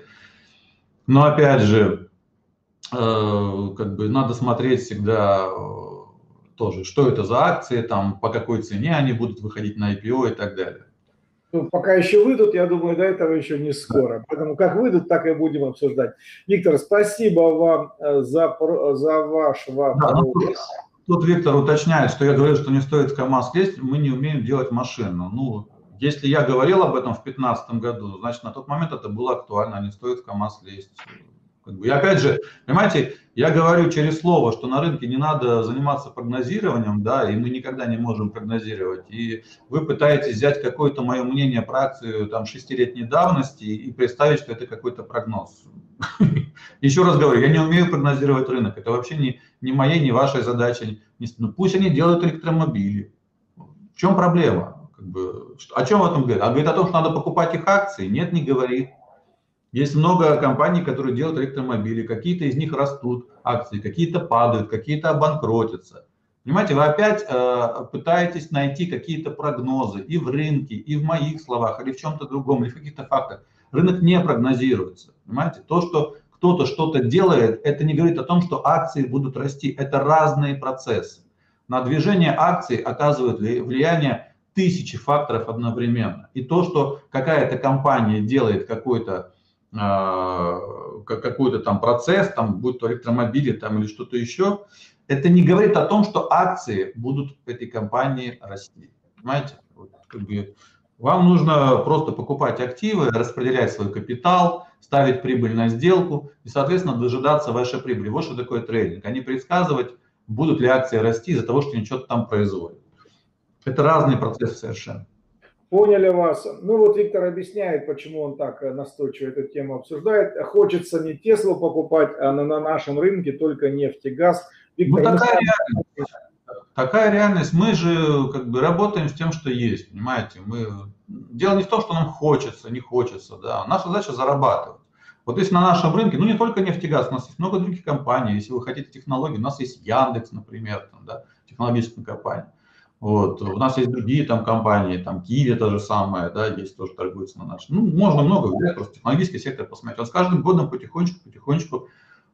Но опять же, э, как бы надо смотреть всегда тоже, что это за акции, там, по какой цене они будут выходить на IPO и так далее. Ну, пока еще выйдут, я думаю, до этого еще не скоро. Поэтому как выйдут, так и будем обсуждать. Виктор, спасибо вам э, за, за ваш вопрос. Да, ну, тут, Виктор уточняет, что я говорил, что не стоит в КАМАЗ лезть, мы не умеем делать машину. Ну, если я говорил об этом в 2015 году, значит, на тот момент это было актуально, не стоит в КАМАЗ лезть. И опять же, понимаете, я говорю через слово, что на рынке не надо заниматься прогнозированием, да, и мы никогда не можем прогнозировать. И вы пытаетесь взять какое-то мое мнение про акцию там шестилетней давности и представить, что это какой-то прогноз. Еще раз говорю, я не умею прогнозировать рынок. Это вообще не, не моей, не вашей задачей. Ну, пусть они делают электромобили. В чем проблема? Как бы, о чем в этом говорит? А говорит о том, что надо покупать их акции? Нет, не говорит. Есть много компаний, которые делают электромобили, какие-то из них растут акции, какие-то падают, какие-то обанкротятся. Понимаете, вы опять э, пытаетесь найти какие-то прогнозы и в рынке, и в моих словах, или в чем-то другом, или в каких-то фактах. Рынок не прогнозируется. Понимаете, то, что кто-то что-то делает, это не говорит о том, что акции будут расти. Это разные процессы. На движение акций оказывает влияние тысячи факторов одновременно. И то, что какая-то компания делает какой-то какой-то там процесс, там будь то электромобили там или что-то еще, это не говорит о том, что акции будут этой компании расти. Понимаете? Вот, как бы, вам нужно просто покупать активы, распределять свой капитал, ставить прибыль на сделку и, соответственно, дожидаться вашей прибыли. Вот что такое трейдинг. Не предсказывать, будут ли акции расти из-за того, что они что-то там производят. Это разные процессы совершенно. Поняли вас. Ну вот Виктор объясняет, почему он так э, настойчиво эту тему обсуждает. Хочется не Теслу покупать, а на, на нашем рынке только нефть и газ. Виктор, ну, такая, реальность. такая реальность. Мы же как бы работаем с тем, что есть, понимаете. Мы... Дело не в том, что нам хочется, не хочется. Да. Наша задача зарабатывать. Вот если на нашем рынке, ну не только нефть и газ, у нас есть много других компаний. Если вы хотите технологии, у нас есть Яндекс, например, там, да, технологическая компания. Вот. У нас есть другие там компании, там Киви то же самое, да, есть тоже торгуется на нашем. Ну, можно много взять, просто технологический сектор посмотреть. Он с каждым годом потихонечку, потихонечку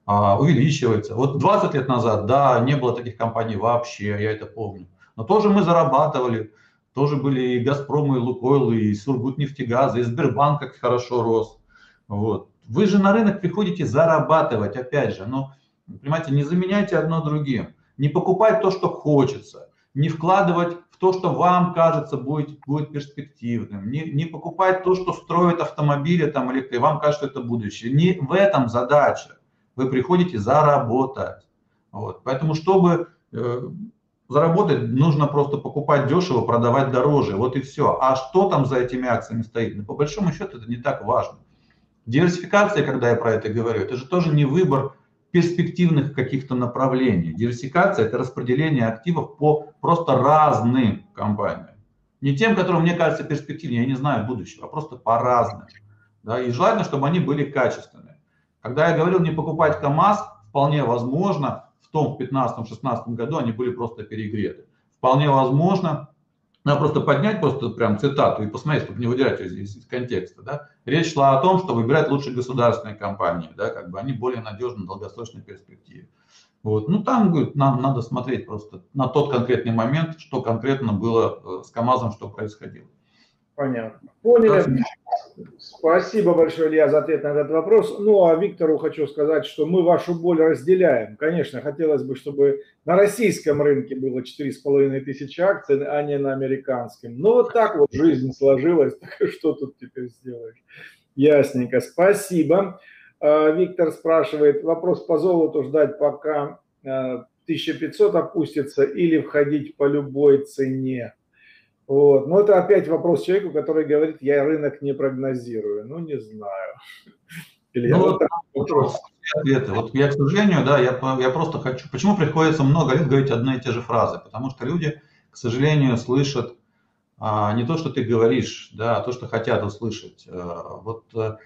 а, увеличивается. Вот 20 лет назад, да, не было таких компаний вообще, я это помню. Но тоже мы зарабатывали, тоже были и Газпром, и Лукойл, и Сургутнефтегаз, и Сбербанк как хорошо рос. Вот. Вы же на рынок приходите зарабатывать, опять же, но, понимаете, не заменяйте одно другим. Не покупать то, что хочется не вкладывать в то, что вам кажется будет, будет перспективным, не, не покупать то, что строят автомобили там, или и вам кажется, что это будущее. Не в этом задача. Вы приходите заработать. Вот. Поэтому, чтобы э, заработать, нужно просто покупать дешево, продавать дороже. Вот и все. А что там за этими акциями стоит? Ну, по большому счету, это не так важно. Диверсификация, когда я про это говорю, это же тоже не выбор перспективных каких-то направлений. Диверсификация – это распределение активов по просто разным компаниям. Не тем, которые мне кажется перспективнее, я не знаю будущего, а просто по разным. Да, и желательно, чтобы они были качественные. Когда я говорил не покупать КАМАЗ, вполне возможно, в том в 2015-2016 году они были просто перегреты. Вполне возможно, надо просто поднять просто прям цитату и посмотреть, чтобы не выделять из, из, из контекста. Да? Речь шла о том, что выбирать лучше государственные компании, да, как бы они более надежны в долгосрочной перспективе. Вот. Ну, там говорит, нам надо смотреть просто на тот конкретный момент, что конкретно было э, с КАМАЗом, что происходило. Понятно. Поняли. Спасибо большое, Илья, за ответ на этот вопрос. Ну, а Виктору хочу сказать, что мы вашу боль разделяем. Конечно, хотелось бы, чтобы на российском рынке было 4,5 тысячи акций, а не на американском. Но вот так вот жизнь сложилась, так что тут теперь сделаешь? Ясненько, спасибо. А, Виктор спрашивает, вопрос по золоту ждать, пока 1500 а, опустится или входить по любой цене? Вот. Но это опять вопрос человеку, который говорит, я рынок не прогнозирую. Ну, не знаю. Или ну, вот вопрос. Ответы. Вот я, к сожалению, да, я, я просто хочу... Почему приходится много лет говорить одни и те же фразы? Потому что люди, к сожалению, слышат а, не то, что ты говоришь, да, а то, что хотят услышать. А, вот а,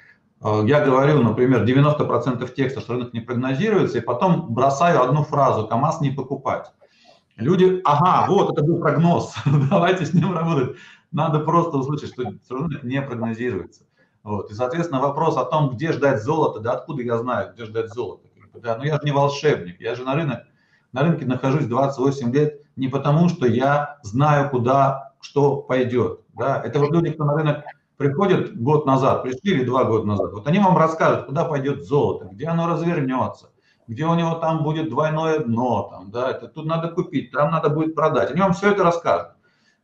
я говорю, например, 90% текста, что рынок не прогнозируется, и потом бросаю одну фразу «КАМАЗ не покупать». Люди, ага, вот это был прогноз, давайте с ним работать. Надо просто услышать, что рынок не прогнозируется. Вот. И, соответственно, вопрос о том, где ждать золото, да откуда я знаю, где ждать золото. Да, но я же не волшебник, я же на рынок, на рынке нахожусь 28 лет не потому, что я знаю, куда что пойдет. Да? Это вот люди, кто на рынок приходят год назад, пришли или два года назад, вот они вам расскажут, куда пойдет золото, где оно развернется, где у него там будет двойное дно, там, да, это тут надо купить, там надо будет продать. Они вам все это расскажут.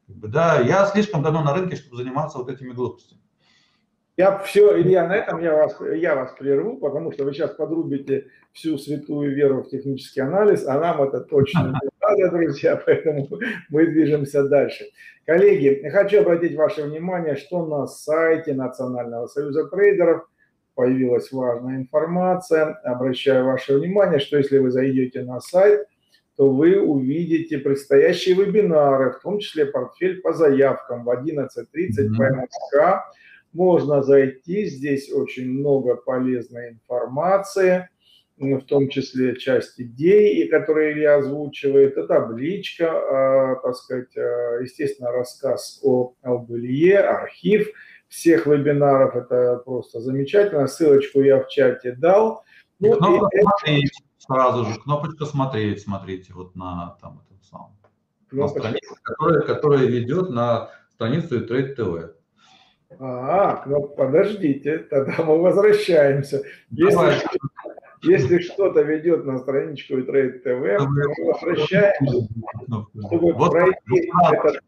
Да, я слишком давно на рынке, чтобы заниматься вот этими глупостями. Я все, Илья, на этом я вас, я вас прерву, потому что вы сейчас подрубите всю святую веру в технический анализ, а нам это точно не надо, друзья, поэтому мы движемся дальше. Коллеги, хочу обратить ваше внимание, что на сайте Национального союза трейдеров появилась важная информация. Обращаю ваше внимание, что если вы зайдете на сайт, то вы увидите предстоящие вебинары, в том числе портфель по заявкам в 11.30 mm-hmm. по МСК можно зайти, здесь очень много полезной информации, в том числе часть идей, которые Илья озвучивает, это табличка, а, так сказать, а, естественно, рассказ о Албелье, архив всех вебинаров, это просто замечательно, ссылочку я в чате дал. Ну, кнопка и смотреть это... сразу же, кнопочка смотреть, смотрите, вот на там этот самый, на страницу, которая, которая ведет на страницу Trade TV. А, ну подождите, тогда мы возвращаемся. Если, если что-то ведет на страничку и Trade TV, мы возвращаемся, чтобы вот, пройти вот, этот...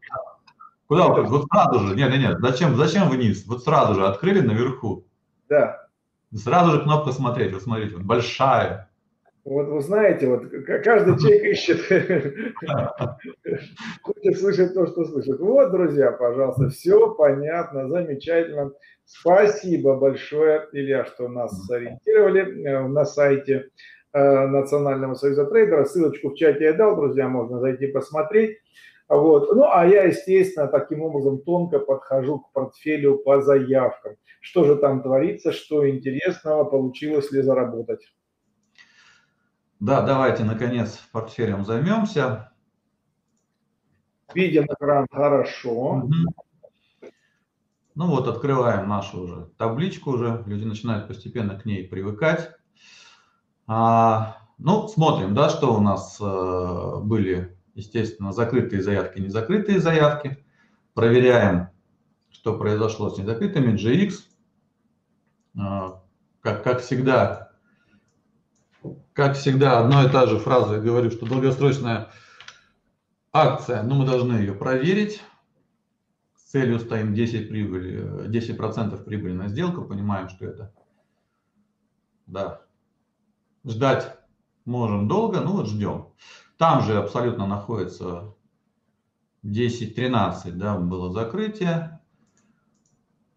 Куда вы? Вот сразу же, нет, нет, нет, зачем, зачем вниз? Вот сразу же открыли наверху. Да. Сразу же кнопка смотреть, вот смотрите, вот большая. Вот вы знаете, вот каждый человек ищет, хочет слышать то, что слышит. Вот, друзья, пожалуйста, все понятно, замечательно. Спасибо большое, Илья, что нас сориентировали э, на сайте э, Национального союза трейдера. Ссылочку в чате я дал, друзья, можно зайти посмотреть. Вот. Ну, а я, естественно, таким образом тонко подхожу к портфелю по заявкам. Что же там творится, что интересного, получилось ли заработать. Да, давайте, наконец, портфелем займемся. Видим экран хорошо. Угу. Ну вот, открываем нашу уже табличку уже. Люди начинают постепенно к ней привыкать. А, ну, смотрим, да, что у нас э, были, естественно, закрытые заявки, не закрытые заявки. Проверяем, что произошло с незакрытыми. GX, э, как, как всегда, как всегда, одна и та же фраза. Я говорю, что долгосрочная акция, но мы должны ее проверить. С целью ставим 10 прибыли, 10% прибыли на сделку, понимаем, что это, да, ждать можем долго, ну вот ждем. Там же абсолютно находится 10-13, да, было закрытие.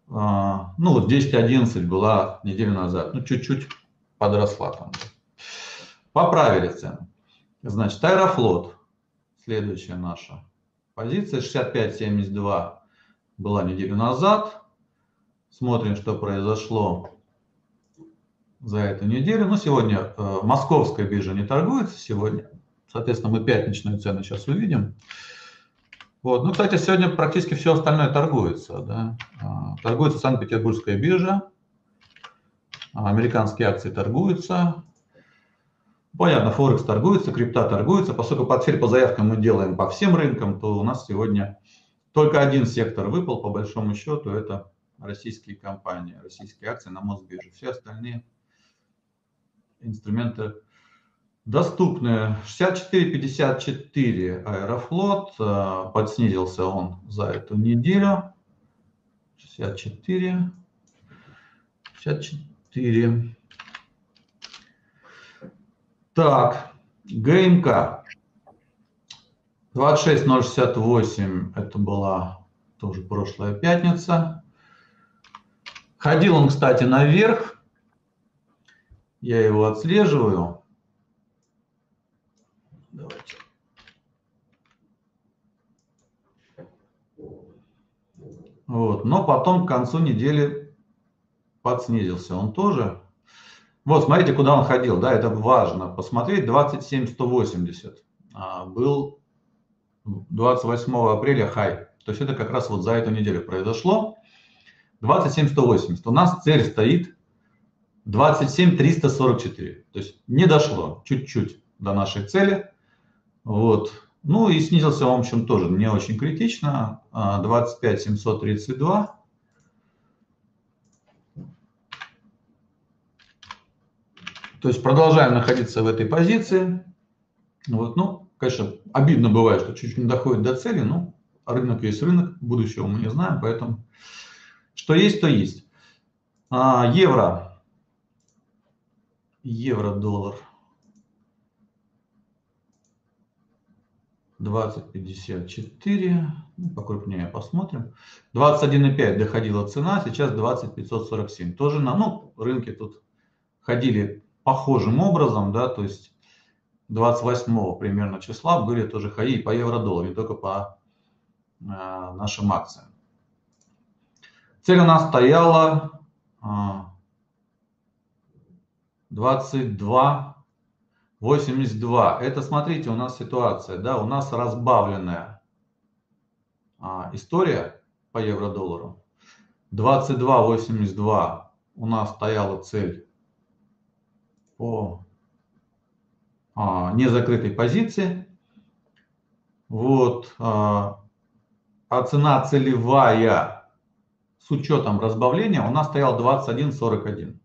А, ну вот 10-11 была неделю назад, ну чуть-чуть подросла там. Поправили цену. Значит, Аэрофлот, следующая наша позиция, 65.72 была неделю назад. Смотрим, что произошло за эту неделю. Ну, сегодня э, московская биржа не торгуется сегодня. Соответственно, мы пятничную цену сейчас увидим. Вот. Ну, кстати, сегодня практически все остальное торгуется. Да? Э, торгуется Санкт-Петербургская биржа. Американские акции торгуются. Понятно, Форекс торгуется, крипта торгуется. Поскольку портфель по заявкам мы делаем по всем рынкам, то у нас сегодня только один сектор выпал, по большому счету, это российские компании, российские акции на Мосбирже. Все остальные инструменты доступны. 64.54 Аэрофлот, э, подснизился он за эту неделю. 64, 64. Так, ГМК. 26068, это была тоже прошлая пятница. Ходил он, кстати, наверх. Я его отслеживаю. Давайте. Вот. Но потом к концу недели подснизился он тоже. Вот, смотрите, куда он ходил, да, это важно посмотреть. 27180 а, был 28 апреля хай. То есть это как раз вот за эту неделю произошло. 27180. У нас цель стоит 27344. То есть не дошло чуть-чуть до нашей цели. Вот. Ну и снизился, в общем, тоже не очень критично, 25 732. То есть продолжаем находиться в этой позиции. Вот, ну, конечно, обидно бывает, что чуть-чуть не доходит до цели, но рынок есть рынок, будущего мы не знаем, поэтому что есть, то есть. А, евро. Евро-доллар. 20.54, ну, покрупнее посмотрим. 21.5 доходила цена, сейчас 20.547. Тоже на ну, рынке тут ходили похожим образом, да, то есть 28 примерно числа были тоже ходили по евро-доллару, не только по э, нашим акциям. Цель у нас стояла э, 22 82. Это, смотрите, у нас ситуация, да, у нас разбавленная а, история по евро-доллару. 22.82 у нас стояла цель по а, незакрытой позиции. Вот, а, а цена целевая с учетом разбавления у нас стояла 21.41.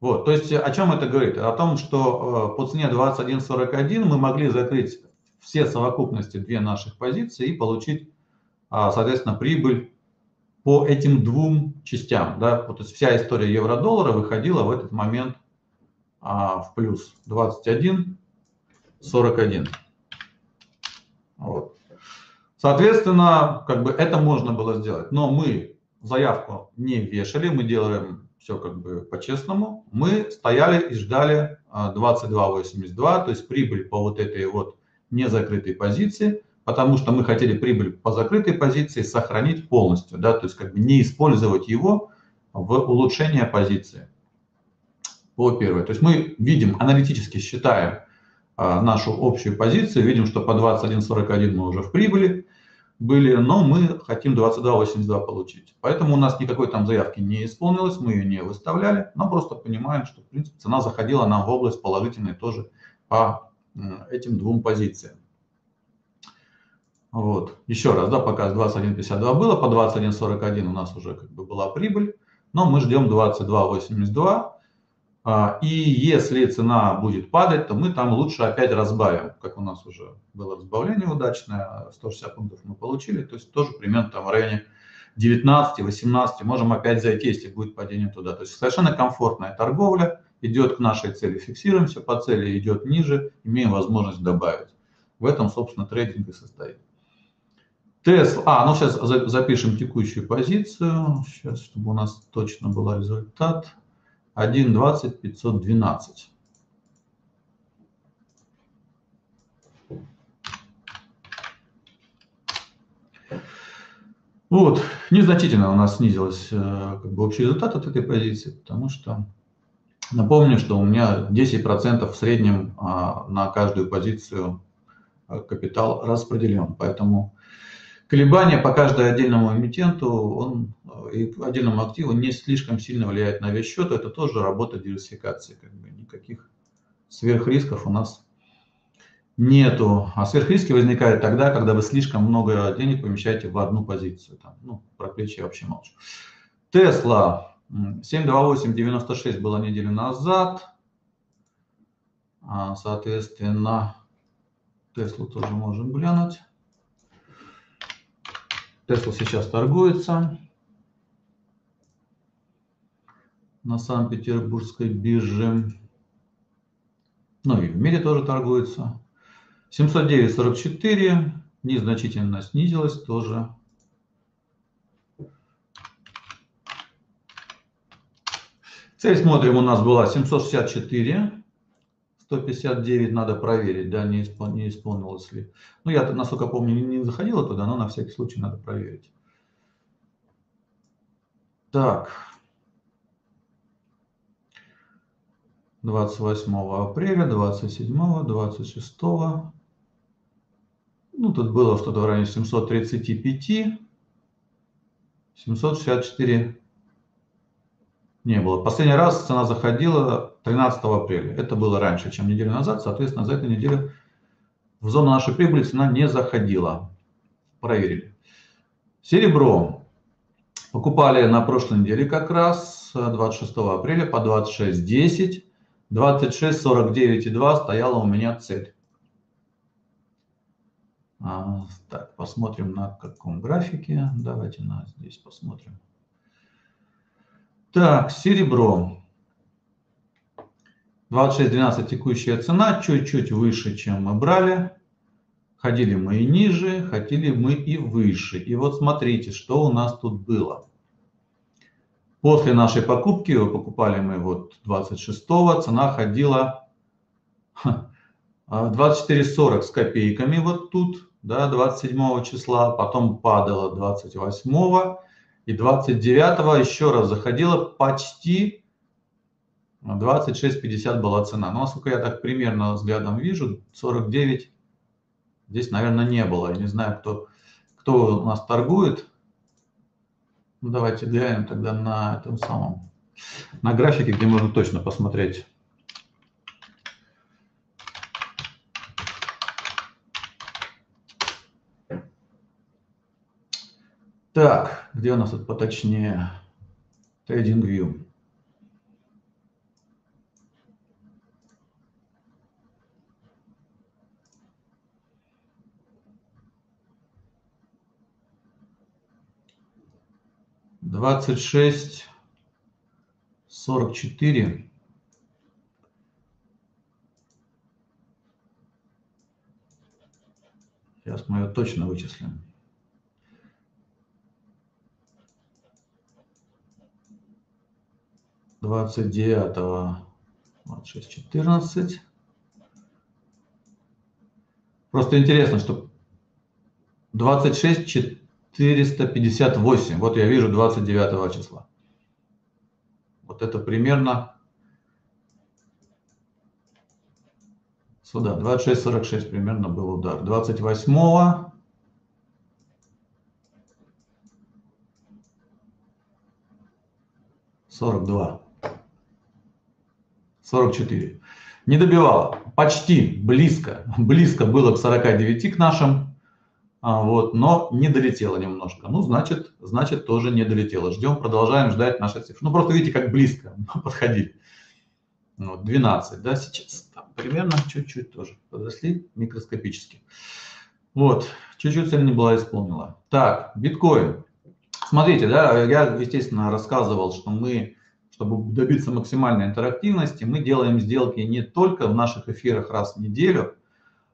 Вот, то есть о чем это говорит? О том, что э, по цене 21.41 мы могли закрыть все совокупности две наших позиции и получить, а, соответственно, прибыль по этим двум частям. Да? Вот, то есть вся история евро-доллара выходила в этот момент а, в плюс 21.41. Вот. Соответственно, как бы это можно было сделать, но мы заявку не вешали, мы делаем все как бы по-честному. Мы стояли и ждали 22.82, а, то есть прибыль по вот этой вот незакрытой позиции, потому что мы хотели прибыль по закрытой позиции сохранить полностью, да, то есть как бы не использовать его в улучшение позиции по первой. То есть мы видим, аналитически считаем а, нашу общую позицию, видим, что по 21.41 мы уже в прибыли, были, но мы хотим 22.82 получить. Поэтому у нас никакой там заявки не исполнилось, мы ее не выставляли, но просто понимаем, что в принципе цена заходила нам в область положительной тоже по этим двум позициям. Вот. Еще раз, да, пока 21.52 было, по 21.41 у нас уже как бы была прибыль, но мы ждем 22.82, а, и если цена будет падать, то мы там лучше опять разбавим, как у нас уже было разбавление удачное, 160 пунктов мы получили, то есть тоже примерно там в районе 19-18 можем опять зайти, если будет падение туда. То есть совершенно комфортная торговля, идет к нашей цели, фиксируемся по цели, идет ниже, имеем возможность добавить. В этом, собственно, трейдинг и состоит. Тесла, а, ну сейчас запишем текущую позицию, сейчас, чтобы у нас точно был результат. 1.20 512. Вот, незначительно у нас снизилась э, как бы, общий результат от этой позиции, потому что напомню, что у меня 10% в среднем а, на каждую позицию э, капитал распределен, поэтому колебания по каждому отдельному эмитенту, он э, и отдельному активу не слишком сильно влияет на весь счет. Это тоже работа диверсификации. Как бы никаких сверхрисков у нас нету. А сверхриски возникают тогда, когда вы слишком много денег помещаете в одну позицию. Там, ну, про плечи я вообще молчу. Тесла 72896 было неделю назад. А, соответственно, Теслу тоже можем глянуть. Тесла сейчас торгуется на Санкт-Петербургской бирже. Ну и в мире тоже торгуется. 709.44 незначительно снизилась тоже. Цель смотрим у нас была 764. 159 надо проверить, да, не, испол, не исполнилось ли. Ну, я, насколько помню, не, не заходила туда, но на всякий случай надо проверить. Так. 28 апреля, 27, 26. Ну, тут было что-то в районе 735, 764 не было. Последний раз цена заходила 13 апреля. Это было раньше, чем неделю назад. Соответственно, за эту неделю в зону нашей прибыли цена не заходила. Проверили. Серебро. Покупали на прошлой неделе как раз, 26 апреля по 26.10. 26.49,2 стояла у меня цель. А, так, посмотрим на каком графике. Давайте на здесь посмотрим. Так, серебро. 26.12 текущая цена, чуть-чуть выше, чем мы брали. Ходили мы и ниже, ходили мы и выше. И вот смотрите, что у нас тут было. После нашей покупки, покупали мы вот 26-го, цена ходила 24.40 с копейками вот тут, да, 27 числа, потом падала 28 и 29 еще раз заходила почти ну, 26,50 была цена. Но, насколько я так примерно взглядом вижу, 49 здесь, наверное, не было. Я не знаю, кто, кто у нас торгует. Ну, давайте глянем тогда на этом самом, на графике, где можно точно посмотреть. Так, где у нас тут поточнее? Trading View. 26, 44. Сейчас мы ее точно вычислим. Двадцать девятого, двадцать шесть, четырнадцать. Просто интересно, что двадцать шесть, 458 вот я вижу 29 числа вот это примерно сюда 26 46 примерно был удар 28 42 44. Не добивала. Почти близко. Близко было к 49 к нашим. А, вот, но не долетело немножко. Ну, значит, значит, тоже не долетело. Ждем, продолжаем ждать наши цифры. Ну, просто видите, как близко подходили. Вот, 12, да, сейчас там примерно чуть-чуть тоже подросли микроскопически. Вот, чуть-чуть цель не была исполнена. Так, биткоин. Смотрите, да, я, естественно, рассказывал, что мы чтобы добиться максимальной интерактивности, мы делаем сделки не только в наших эфирах раз в неделю,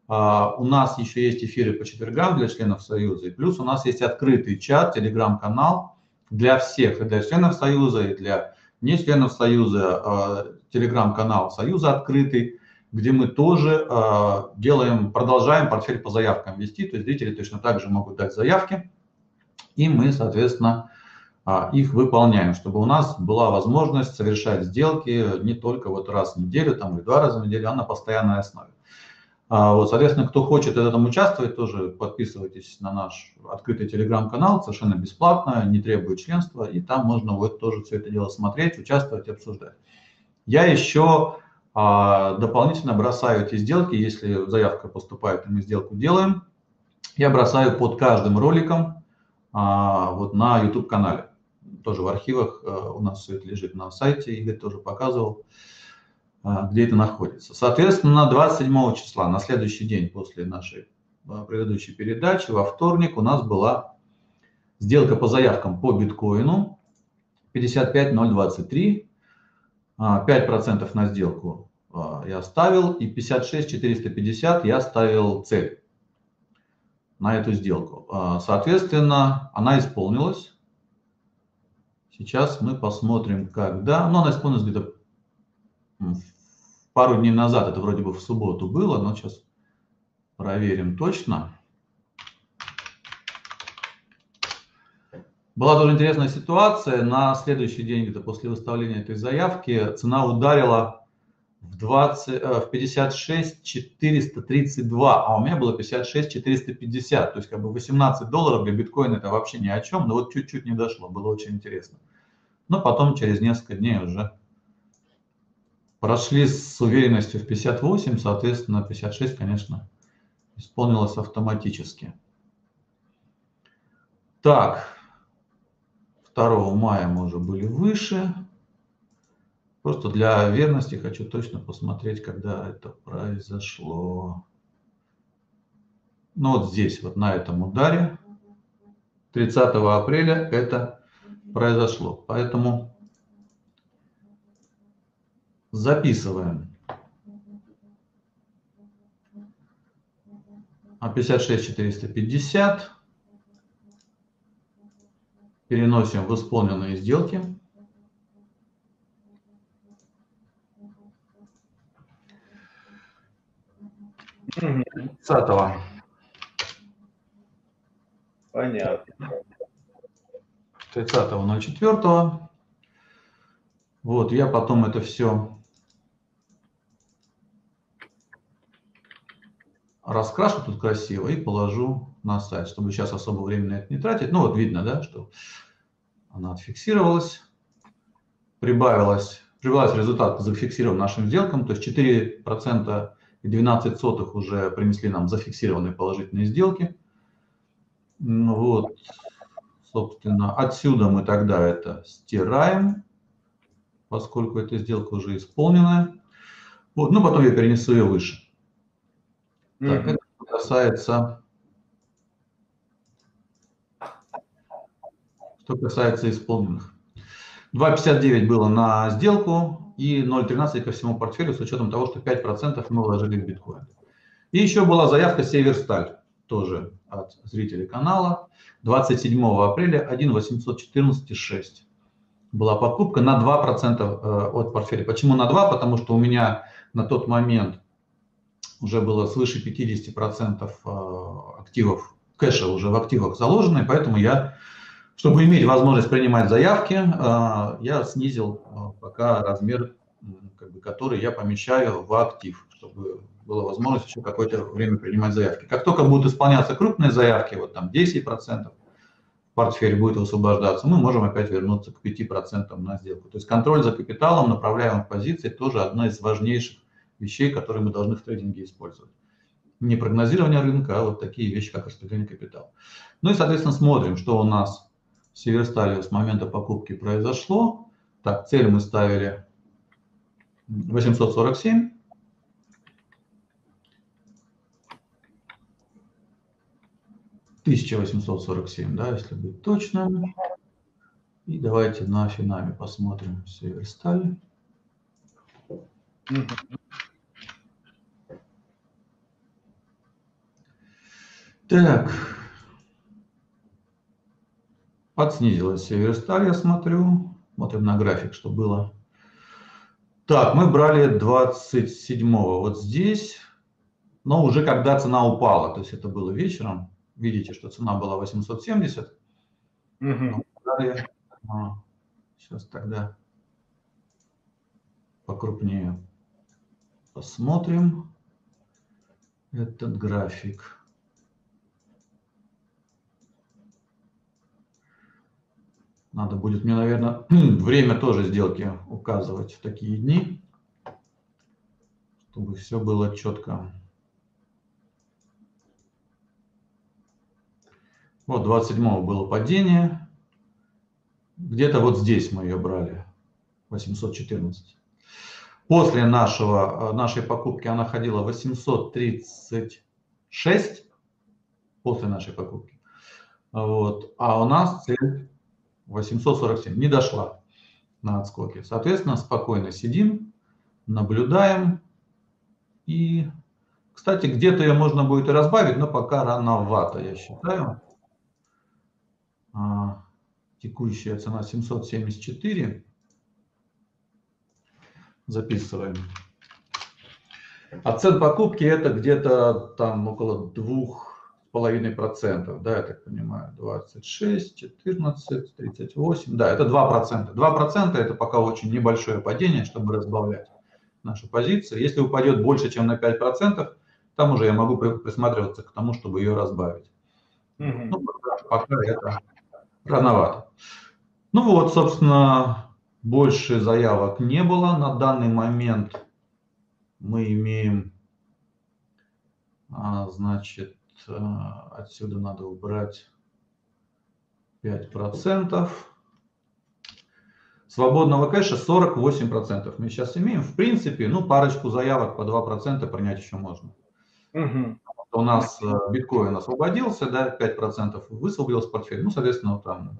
у нас еще есть эфиры по четвергам для членов Союза, и плюс у нас есть открытый чат, телеграм-канал для всех, и для членов Союза, и для не членов Союза, а телеграм-канал Союза открытый, где мы тоже а, делаем, продолжаем портфель по заявкам вести, то есть зрители точно так же могут дать заявки, и мы, соответственно, а, их выполняем, чтобы у нас была возможность совершать сделки не только вот раз в неделю там, или два раза в неделю, а на постоянной основе. А, вот, соответственно, кто хочет в этом участвовать, тоже подписывайтесь на наш открытый телеграм-канал, совершенно бесплатно, не требует членства, и там можно вот тоже все это дело смотреть, участвовать, обсуждать. Я еще а, дополнительно бросаю эти сделки, если заявка поступает, и мы сделку делаем, я бросаю под каждым роликом а, вот на YouTube-канале тоже в архивах э, у нас все это лежит на сайте, Игорь тоже показывал, где это находится. Соответственно, 27 числа, на следующий день после нашей э, предыдущей передачи, во вторник у нас была сделка по заявкам по биткоину 55023, 5% на сделку я ставил и 56 450 я ставил цель на эту сделку. Соответственно, она исполнилась. Сейчас мы посмотрим, когда. Ну, она исполнилась где-то пару дней назад. Это вроде бы в субботу было, но сейчас проверим точно. Была тоже интересная ситуация. На следующий день, где-то после выставления этой заявки, цена ударила в, 20, э, в 56 432, а у меня было 56 450. То есть как бы 18 долларов для биткоина это вообще ни о чем, но вот чуть-чуть не дошло, было очень интересно. Но потом через несколько дней уже прошли с уверенностью в 58, соответственно 56, конечно, исполнилось автоматически. Так, 2 мая мы уже были выше. Просто для верности хочу точно посмотреть, когда это произошло. Ну вот здесь, вот на этом ударе, 30 апреля это произошло. Поэтому записываем. А 56 450 переносим в исполненные сделки. 30 Понятно. 30.04. Вот, я потом это все раскрашу тут красиво и положу на сайт, чтобы сейчас особо времени на это не тратить. Ну вот видно, да, что она отфиксировалась, прибавилась, прибавилась результат зафиксирован нашим сделкам, то есть 4% и 12 сотых уже принесли нам зафиксированные положительные сделки. Ну вот, собственно, отсюда мы тогда это стираем, поскольку эта сделка уже исполненная. Вот, ну, потом я перенесу ее выше. Mm-hmm. Так, это касается, что касается исполненных. 2,59 было на сделку, и 0,13 ко всему портфелю с учетом того, что 5% мы вложили в биткоин. И еще была заявка Северсталь, тоже от зрителей канала. 27 апреля 1,814,6 была покупка на 2% э, от портфеля. Почему на 2? Потому что у меня на тот момент уже было свыше 50% э, активов, кэша уже в активах заложено, поэтому я чтобы иметь возможность принимать заявки, э, я снизил э, пока размер, как бы, который я помещаю в актив, чтобы была возможность еще какое-то время принимать заявки. Как только будут исполняться крупные заявки, вот там 10%, портфель будет высвобождаться, мы можем опять вернуться к 5% на сделку. То есть контроль за капиталом, направляемых позиций, тоже одна из важнейших вещей, которые мы должны в трейдинге использовать. Не прогнозирование рынка, а вот такие вещи, как распределение капитала. Ну и, соответственно, смотрим, что у нас Северсталью с момента покупки произошло. Так, цель мы ставили 847. Тысяча восемьсот сорок семь, да, если быть точным. И давайте на финаме посмотрим Северсталь. Так, Подснизилась Северсталь, я смотрю. Смотрим на график, что было. Так, мы брали 27-го вот здесь, но уже когда цена упала, то есть это было вечером. Видите, что цена была 870. Угу. Брали, а, сейчас тогда покрупнее посмотрим этот график. Надо будет мне, наверное, время тоже сделки указывать в такие дни, чтобы все было четко. Вот 27 было падение. Где-то вот здесь мы ее брали, 814. После нашего, нашей покупки она ходила 836, после нашей покупки. Вот. А у нас цель 847, не дошла на отскоке. Соответственно, спокойно сидим, наблюдаем. И, кстати, где-то ее можно будет и разбавить, но пока рановато, я считаю. А, текущая цена 774. Записываем. А цен покупки это где-то там около двух половиной процентов, да, я так понимаю, 26, 14, 38, да, это 2 процента. 2 процента это пока очень небольшое падение, чтобы разбавлять нашу позицию. Если упадет больше, чем на 5 процентов, там уже я могу присматриваться к тому, чтобы ее разбавить. Mm-hmm. Ну, пока, пока это рановато. Ну вот, собственно, больше заявок не было. На данный момент мы имеем А, значит, отсюда надо убрать 5%. Свободного кэша 48% мы сейчас имеем. В принципе, ну, парочку заявок по 2% принять еще можно. Угу. У нас э, биткоин освободился, да, 5% высвободился портфель. Ну, соответственно, там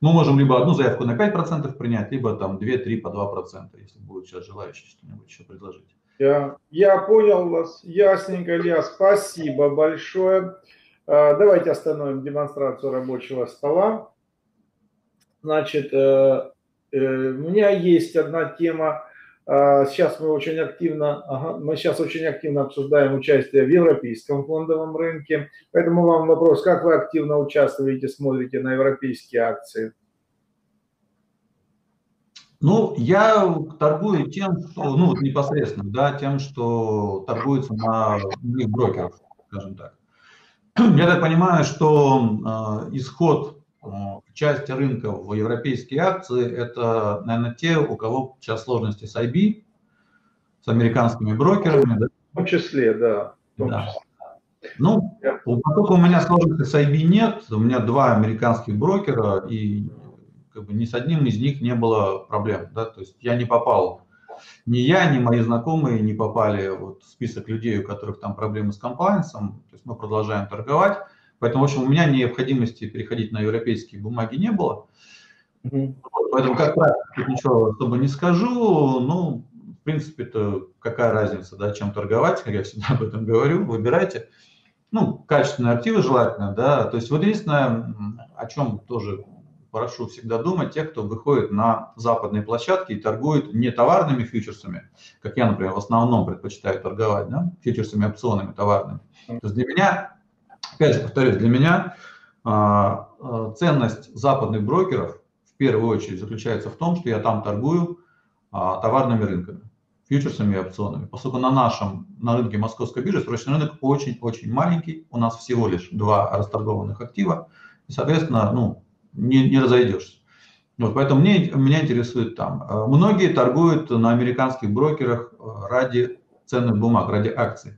мы можем либо одну заявку на 5% принять, либо там 2-3 по 2%, если будет сейчас желающий что-нибудь еще предложить. Я, я понял вас. Ясненько, Илья. Спасибо большое. А, давайте остановим демонстрацию рабочего стола. Значит, э, э, у меня есть одна тема. Сейчас мы очень активно, ага, мы сейчас очень активно обсуждаем участие в европейском фондовом рынке. Поэтому вам вопрос, как вы активно участвуете, смотрите на европейские акции? Ну, я торгую тем, что, ну, непосредственно, да, тем, что торгуется на других брокеров, скажем так. Я так понимаю, что э, исход э, части рынка в европейские акции – это, наверное, те, у кого сейчас сложности с IB, с американскими брокерами. Да? В том числе, да. том да. Числе. Ну, поскольку у меня сложности с IB нет, у меня два американских брокера, и как бы ни с одним из них не было проблем. Да? То есть я не попал ни я, ни мои знакомые не попали вот в список людей, у которых там проблемы с комплайенсом. То есть мы продолжаем торговать. Поэтому, в общем, у меня необходимости переходить на европейские бумаги не было. Mm-hmm. Поэтому, как практик, ничего особо не скажу. Ну, в принципе, это какая разница, да, чем торговать, как я всегда об этом говорю, выбирайте. Ну, качественные активы желательно, да. То есть вот единственное, о чем тоже прошу всегда думать тех, кто выходит на западные площадки и торгует не товарными фьючерсами, как я, например, в основном предпочитаю торговать, да, фьючерсами, опционами товарными. То есть для меня, опять же повторюсь, для меня а, ценность западных брокеров в первую очередь заключается в том, что я там торгую а, товарными рынками, фьючерсами и опционами. Поскольку на нашем, на рынке московской биржи срочный рынок очень-очень маленький, у нас всего лишь два расторгованных актива, и, соответственно, ну, не, не разойдешься. Вот, поэтому мне, меня интересует там. Э, многие торгуют на американских брокерах э, ради ценных бумаг, ради акций.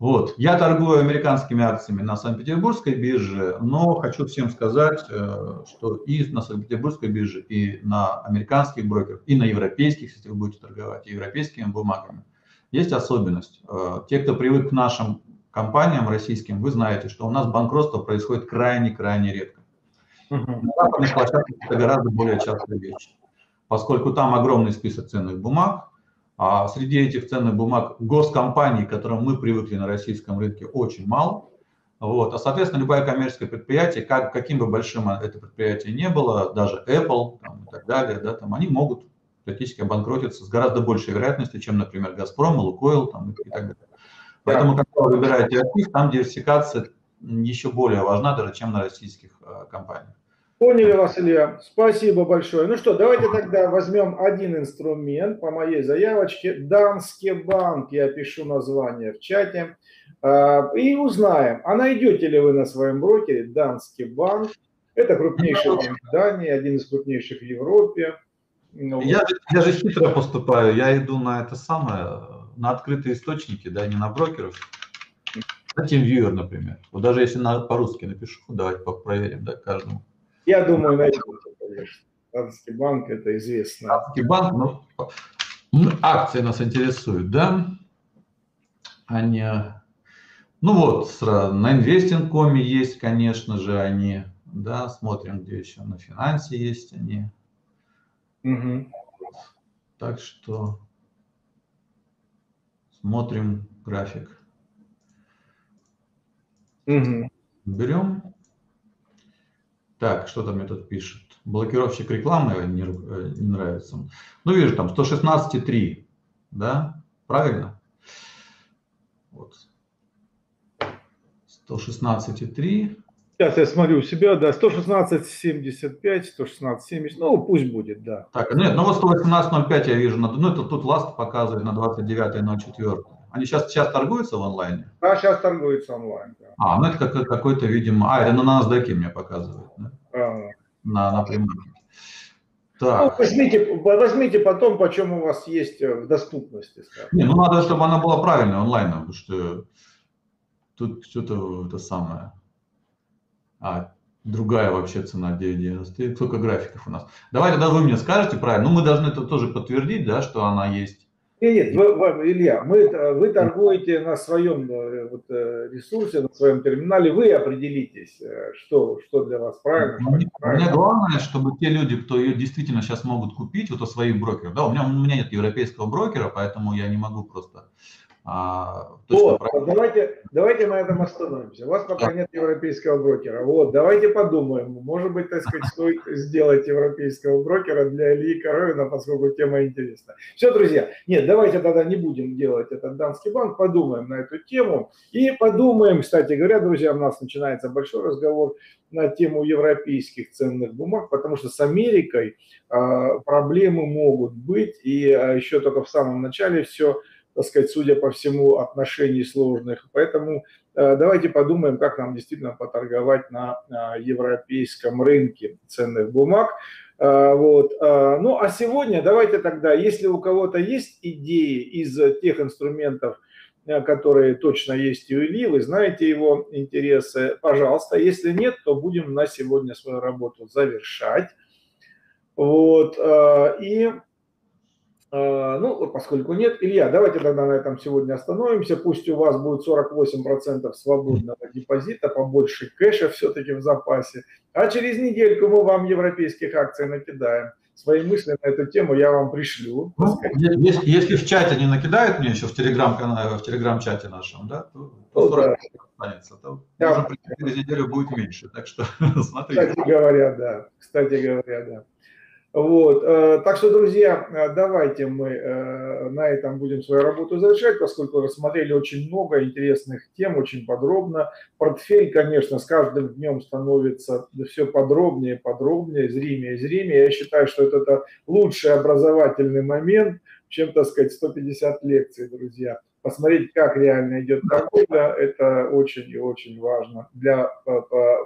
Вот. Я торгую американскими акциями на Санкт-Петербургской бирже, но хочу всем сказать, э, что и на Санкт-Петербургской бирже, и на американских брокерах, и на европейских, если вы будете торговать, и европейскими бумагами, есть особенность. Те, кто привык к нашим компаниям российским, вы знаете, что у нас банкротство происходит крайне-крайне редко. На западных площадках это гораздо более частая вещь, поскольку там огромный список ценных бумаг, а среди этих ценных бумаг госкомпаний, к которым мы привыкли на российском рынке, очень мало. Вот. А, соответственно, любое коммерческое предприятие, как, каким бы большим это предприятие не было, даже Apple там, и так далее, да, там, они могут практически обанкротиться с гораздо большей вероятностью, чем, например, Газпром, Лукойл там, и так далее. Поэтому, когда вы выбираете актив, там диверсификация еще более важна даже, чем на российских э, компаниях. Поняли вас, Илья. Спасибо большое. Ну что, давайте тогда возьмем один инструмент по моей заявочке. Данский банк, я пишу название в чате. А, и узнаем, а найдете ли вы на своем брокере Данский банк. Это крупнейший банк Дании, один из крупнейших в Европе. Ну, я, я же хитро поступаю, я иду на это самое, на открытые источники, да, не на брокеров. На TeamViewer, например. Вот даже если на, по-русски напишу, давайте проверим, да, каждому. Я думаю, найдете, конечно. Danske банк – это известно. Danske банк, ну, ну, акции нас интересуют, да? Они, ну вот, сразу, на Investing.com есть, конечно же, они, да, смотрим, где еще на финансе есть они. Угу. Так что смотрим график. Угу. Берем так, что там мне тут пишет? Блокировщик рекламы не, э, не нравится. Ну, вижу, там 116,3, да? Правильно? Вот. 116,3. Сейчас я смотрю у себя, да, 116,75, 116,70, ну, пусть будет, да. Так, нет, ну вот 118,05 я вижу, ну, это тут ласт показывает на 29,04. Они сейчас, сейчас торгуются в онлайне? Да, сейчас торгуются онлайн. Да. А, ну это как, какой-то, видимо, а, это на NASDAQ мне показывает, да? А. На, на приманке. Так. Ну, возьмите, возьмите потом, почем у вас есть в доступности. Скажем. Не, ну надо, чтобы она была правильной онлайн, потому что тут что-то это самое. А, другая вообще цена 9.90. Сколько графиков у нас? Давайте, тогда вы мне скажете правильно. Ну, мы должны это тоже подтвердить, да, что она есть. Нет, нет, вы, вы, Илья, мы, вы торгуете на своем э, вот, э, ресурсе, на своем терминале, вы определитесь, э, что, что для вас правильно. Мне, правильно. Мне главное, чтобы те люди, кто ее действительно сейчас могут купить, вот у своих брокеров, да, у меня, у меня нет европейского брокера, поэтому я не могу просто а, вот, давайте, давайте на этом остановимся. У вас пока нет европейского брокера. Вот, давайте подумаем. Может быть, так сказать, стоит сделать европейского брокера для Ильи Коровина, поскольку тема интересна. Все, друзья. Нет, давайте тогда не будем делать этот Данский банк. Подумаем на эту тему. И подумаем, кстати говоря, друзья, у нас начинается большой разговор на тему европейских ценных бумаг, потому что с Америкой э, проблемы могут быть. И э, еще только в самом начале все так сказать, судя по всему, отношений сложных. Поэтому э, давайте подумаем, как нам действительно поторговать на э, европейском рынке ценных бумаг. Э, вот. Ну а сегодня давайте тогда, если у кого-то есть идеи из тех инструментов, которые точно есть у Ильи, вы знаете его интересы, пожалуйста. Если нет, то будем на сегодня свою работу завершать. Вот. И ну, поскольку нет, Илья, давайте тогда на этом сегодня остановимся. Пусть у вас будет 48% свободного депозита, побольше кэша все-таки в запасе. А через недельку мы вам европейских акций накидаем. Свои мысли на эту тему я вам пришлю. Ну, если, если в чате не накидают мне еще в телеграм в телеграм-чате нашем, да, то, то ну, да. останется. То да. через неделю будет меньше. Так что смотрите. Кстати говоря, да. Кстати говоря, да. Вот. Э, так что, друзья, э, давайте мы э, на этом будем свою работу завершать, поскольку рассмотрели очень много интересных тем, очень подробно. Портфель, конечно, с каждым днем становится все подробнее, подробнее, зримее, зримее. Я считаю, что это лучший образовательный момент, чем, так сказать, 150 лекций, друзья посмотреть, как реально идет торговля, это очень и очень важно для э,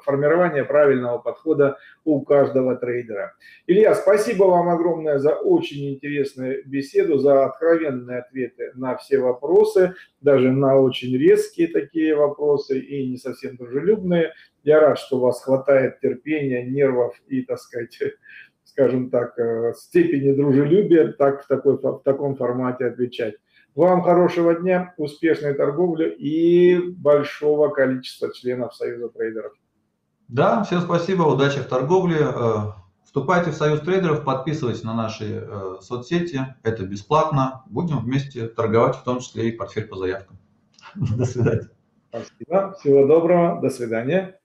формирования правильного подхода у каждого трейдера. Илья, спасибо вам огромное за очень интересную беседу, за откровенные ответы на все вопросы, даже на очень резкие такие вопросы и не совсем дружелюбные. Я рад, что у вас хватает терпения, нервов и, так сказать, скажем так, э, степени дружелюбия так в, такой, в таком формате отвечать. Вам хорошего дня, успешной торговли и большого количества членов Союза трейдеров. Да, всем спасибо, удачи в торговле. Э, вступайте в Союз трейдеров, подписывайтесь на наши э, соцсети, это бесплатно. Будем вместе торговать, в том числе и портфель по заявкам. До свидания. Спасибо, всего доброго, до свидания.